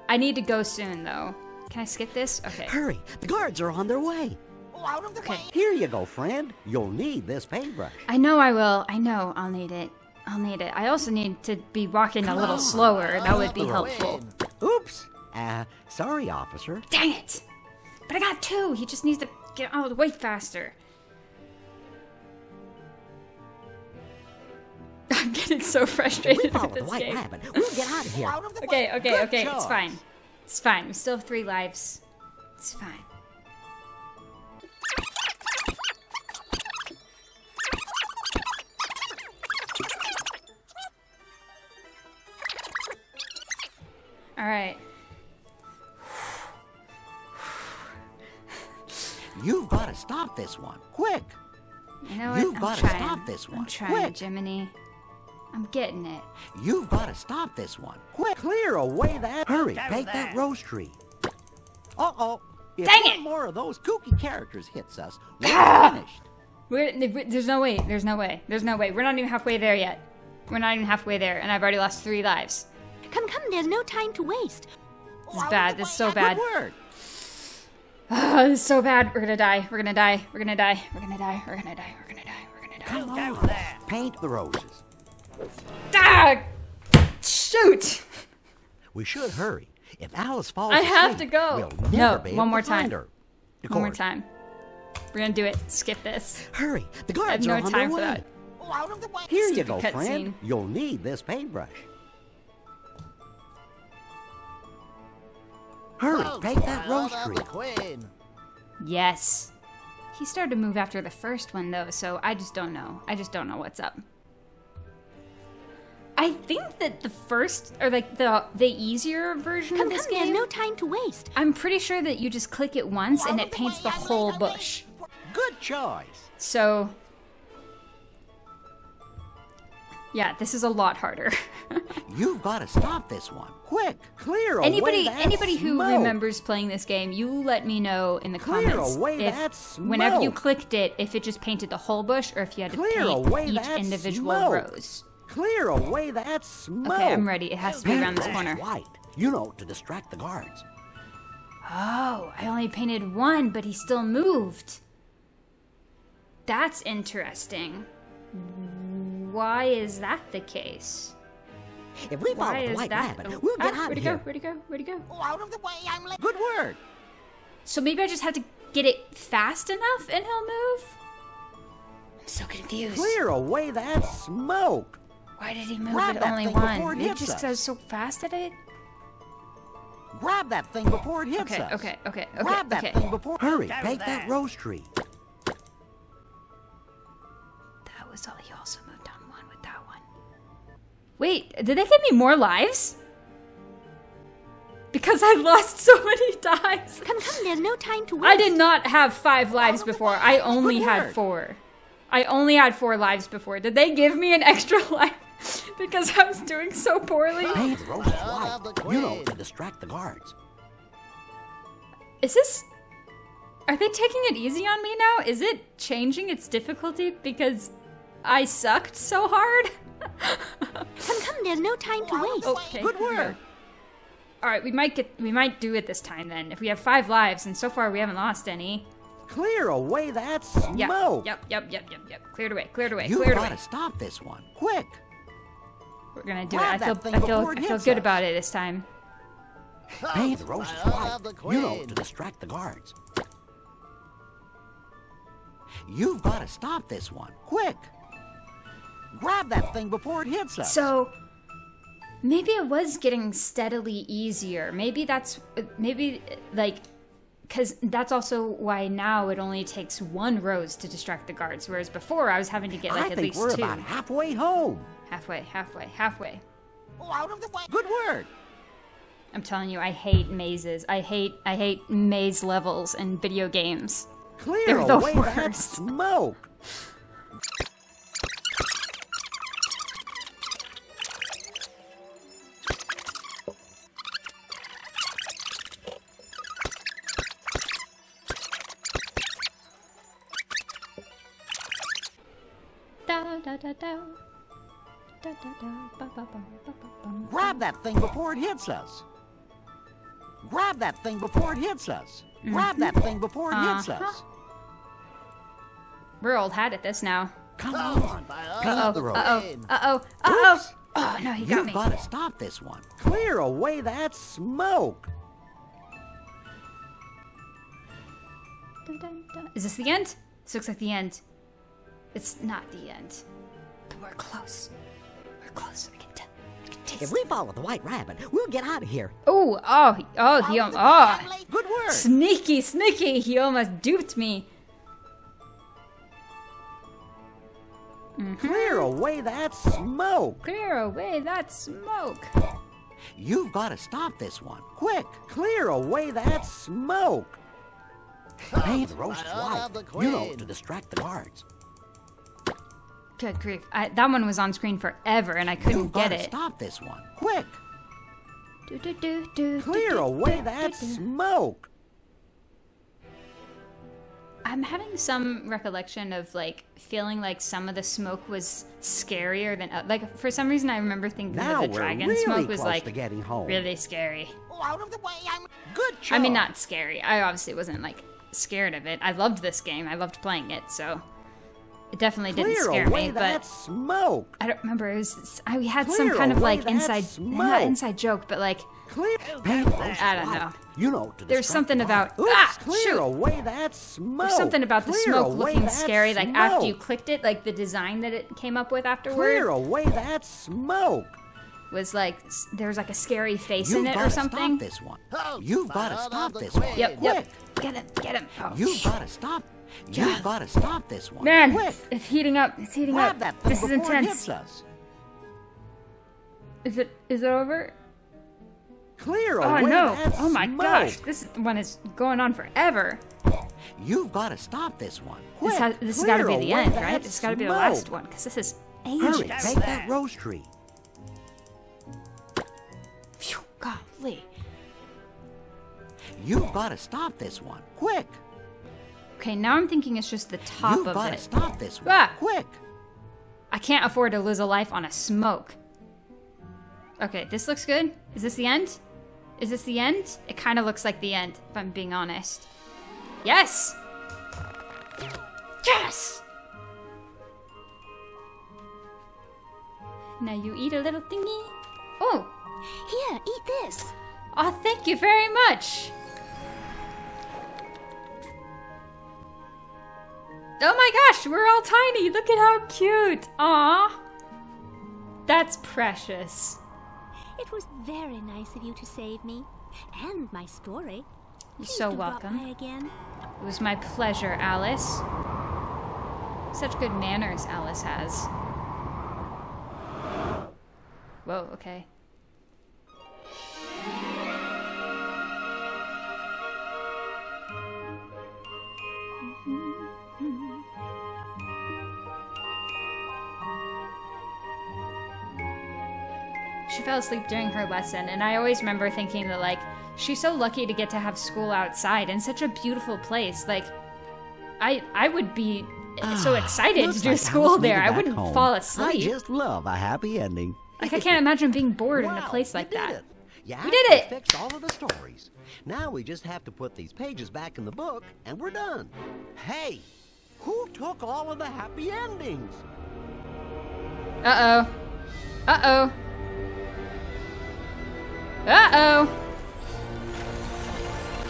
I need to go soon, though. Can I skip this? Okay. Hurry, the guards are on their way. Oh, out of the way. Here you go, friend. You'll need this paintbrush. I know I will. I know I'll need it. I'll need it. I also need to be walking a little slower. That would be helpful. Oops. Uh, sorry, officer. Dang it! But I got two. He just needs to get out of the way faster. I'm getting so frustrated with this game. rabbit. We'll get out of here. Out of Okay, okay, Good okay. It's fine. It's fine. We still have three lives. It's fine. All right. You've got to stop this one. Quick. You know what? You've I'm gotta stop this I'm one. trying, Quick. Jiminy. I'm getting it. You've got to stop this one. Quick. Clear away that. Hurry, Down paint that rose tree. Uh-oh. If Dang one it. more of those kooky characters hits us, we're finished. We're, there's no way. There's no way. There's no way. We're not even halfway there yet. We're not even halfway there, and I've already lost three lives. Come, come, there's no time to waste. This is bad. This is so bad. Good. Oh, this is so bad. We're gonna die. We're gonna die. We're gonna die. We're gonna die. We're gonna die. We're gonna die. We're gonna die. Come Down on. there. Paint the roses. Ah! Shoot! We should hurry. If Alice falls I have asleep, to go. We'll never No, be one more time. her. Of One more time. We're gonna do it. Skip this. Hurry. The I have guards no are on time their for way. that. Oh, out of the way. Here you go, cutscene. friend. You'll need this paintbrush. Hurry, paint that rose tree. Queen. Yes. He started to move after the first one though, so I just don't know. I just don't know what's up. I think that the first or like the the easier version Come, of this come, there's game. no time to waste. I'm pretty sure that you just click it once and it paints the whole bush. Good choice. So Yeah, this is a lot harder. You've got to stop this one. Quick, clear away anybody that anybody who smoke. remembers playing this game, you let me know in the Clear comments away if that whenever you clicked it, if it just painted the whole bush or if you had to Clear paint away each individual smoke. rows. Clear away that smoke. Okay, I'm ready. It has to be around this corner. White, you know, to distract the guards. Oh, I only painted one, but he still moved. That's interesting. Why is that the case? If we follow Why the is white that? rabbit, we'll get ah, out where'd of he here. go? Where'd he go? Where'd he go? Oh, out of the way, I'm late. Good word. So maybe I just have to get it fast enough and he'll move? I'm so confused. Clear away that smoke. Why did he move Grab it only thing before one? it Maybe hits just us. because I so fast at it? Grab that thing before it hits Okay, us. okay, okay, okay, Grab that okay. thing before. Hurry, take that rose tree. Was all. He also moved on one with that one. Wait, did they give me more lives? Because I lost so many times. Come, come, there's no time to waste. I did not have five lives before. I only had four. I only had four lives before. Did they give me an extra life because I was doing so poorly? Paint the roses white. You know, to distract the guards. Is this. Are they taking it easy on me now? Is it changing its difficulty because I sucked so hard? Come, come, there's no time to waste. Okay. Good work. All right, we might get we might do it this time then. If we have five lives and so far we haven't lost any. Clear away that smoke. Yep. Yep. Yep. Yep. Yep. Yep. Cleared away. Cleared away. You've cleared got away. to stop this one. Quick. We're gonna do Grab it. I feel. I feel. it I feel good us. about it this time. Paint the roses white. You know, to distract the guards. You've got to stop this one. Quick. Grab that thing before it hits us. So maybe it was getting steadily easier. Maybe that's maybe like because that's also why now it only takes one rose to distract the guards, whereas before I was having to get like I at think least we're two. about halfway home. halfway, halfway, halfway. Oh, out of the way. Good word. I'm telling you, I hate mazes. I hate I hate maze levels in video games. Clear They're the away that worst. smoke. Grab that thing before it hits us. Grab that thing before it hits us. Grab that thing before it hits Uh-huh. us. We're old hat at this now. Come on. Paint the uh oh, Uh oh. Uh oh. Oops. Oh no, he got You've me. got to stop this one. Clear away that smoke. Dun, dun, dun. Is this the end? This looks like the end. It's not the end. But we're close. We're close. I can tell. I can taste If we follow the white rabbit, we'll get out of here. Oh, oh, he- oh, he, um, oh, Good word. sneaky, sneaky. He almost duped me. Clear away that smoke. Clear away that smoke. You've got to stop this one. Quick, clear away that smoke. Paint the roast white. You know, to distract the guards. Good grief. I, that one was on screen forever and I couldn't get it. stop this one. Quick, Do, do, do, do, clear do, do, away do, that smoke. I'm having some recollection of like feeling like some of the smoke was scarier than like for some reason I remember thinking Now that the dragon really smoke was like getting home. really scary. Oh, out of the way, I'm. Good job. I mean, not scary. I obviously wasn't like scared of it. I loved this game. I loved playing it, so it definitely didn't scare away me. that But smoke. I don't remember. It was I, we had some kind of like that inside not inside joke, but like Clear. Paint the roast I don't know. You know, to There's something about- guards. Oops, Ah, clear shoot. away that smoke. there's something about the Clear smoke looking that scary. Like after you clicked it, like the design that it came up with afterward Clear away that smoke. was like s- there was like a scary face You've in it got or to something. stop this one. Oh, You've got to stop this one. Yep, Quick. yep. Get him, get him. Oh, You've got to stop. God. You've got to stop this one. Man, Quick. it's, it's heating up. It's heating Grab up. that This is intense. Is it is it over? Clear oh, away. Oh no! Oh my smoke. gosh! This one is going on forever. You've got to stop this one. This Quick, has this has got to be the end, right? This has got to be the last one because this is Hurry, ages. take that rose tree. Phew, golly. You've got to stop this one. Quick. Okay, now I'm thinking it's just the top You've of got to it. stop this one. Ah! Quick. I can't afford to lose a life on a smoke. Okay, this looks good. Is this the end? Is this the end? It kind of looks like the end, if I'm being honest. Yes! Yes! Now you eat a little thingy. Oh! Here, eat this. Oh, thank you very much! Oh my gosh, we're all tiny. Look at how cute. Aw. That's precious. It was very nice of you to save me. And my story. You're Please so welcome. again. It was my pleasure, Alice. Such good manners Alice has. Whoa, okay. Fell asleep during her lesson, and I always remember thinking that, like, she's so lucky to get to have school outside in such a beautiful place. Like, I I would be so excited to do like school there. I wouldn't home. fall asleep. I just love a happy ending. Like, I can't imagine being bored in a place like that. it. You We did it. Fixed all of the stories. Now we just have to put these pages back in the book, and we're done. Hey, who took all of the happy endings? Uh oh. Uh oh. Uh oh.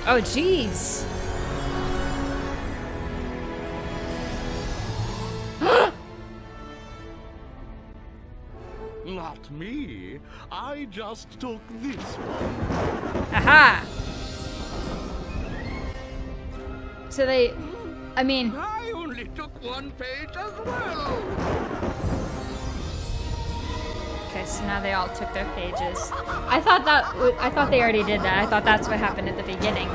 Oh, jeez. Not me. I just took this one. Aha! So they. I mean. I only took one page as well. Okay, so now they all took their pages. I thought that. I thought they already did that. I thought that's what happened at the beginning.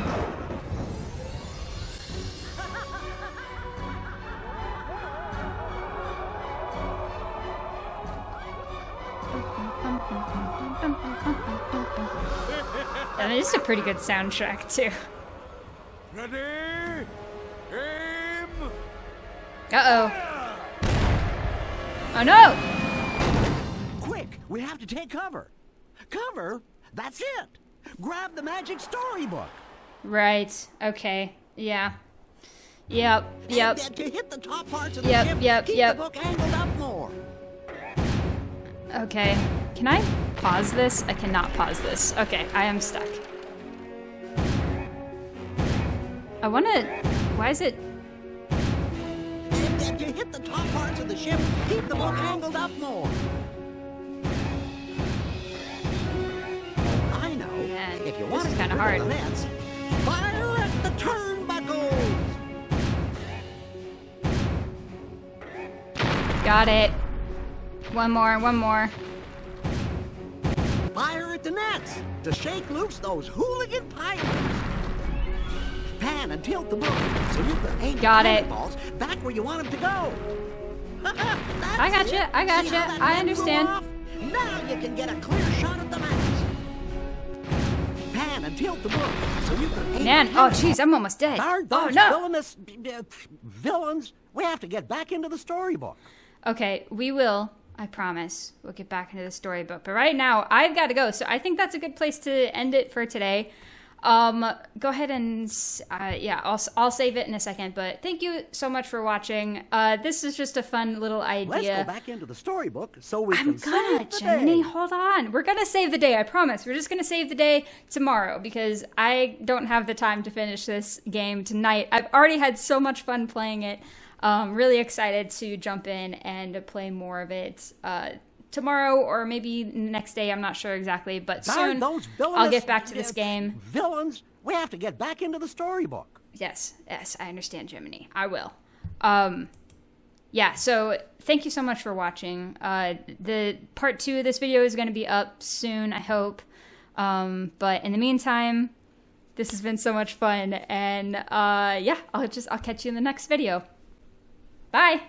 And it is a pretty good soundtrack too. Ready? Aim! Uh oh. Oh no! Quick, we have to take cover. Cover? That's it. Grab the magic storybook. Right. Okay. Yeah. Yep. Yep. To hit the top parts of the Yep, ship, yep, keep yep. the book angled up more. Okay. Can I pause this? I cannot pause this. Okay, I am stuck. I wanna. Why is it. To hit the top parts of the ship, keep the book angled up more. Man, if you this want is kinda get rid of hard. nets, fire at the turnbuckles. Got it. One more, one more. Fire at the nets to shake loose those hooligan pirates. Pan and tilt the book so you can aim Got the it. balls back where you want them to go. I got gotcha, you. I got gotcha, I understand. Now you can get a clear shot at the match. Pan and tilt the book so you can Man, oh jeez, I'm almost dead. Darn Oh those no! villainous uh, villains. We have to get back into the storybook. Okay, we will. I promise. We'll get back into the storybook. But right now, I've got to go. So I think that's a good place to end it for today. Um, go ahead and uh, yeah, I'll I'll save it in a second. But thank you so much for watching. Uh, this is just a fun little idea. Let's go back into the storybook so we I'm can gonna, save the Jiminy. day. Hold on. We're gonna save the day. I promise. We're just gonna save the day tomorrow because I don't have the time to finish this game tonight. I've already had so much fun playing it. Um, really excited to jump in and play more of it uh, tomorrow or maybe next day. I'm not sure exactly, but soon those I'll get back to this game. Villains. We have to get back into the storybook. Yes, yes, I understand, Jiminy. I will. Um, yeah, so thank you so much for watching. Uh, the part two of this video is going to be up soon, I hope. Um, but in the meantime, this has been so much fun, and uh, yeah, I'll just I'll catch you in the next video. Bye.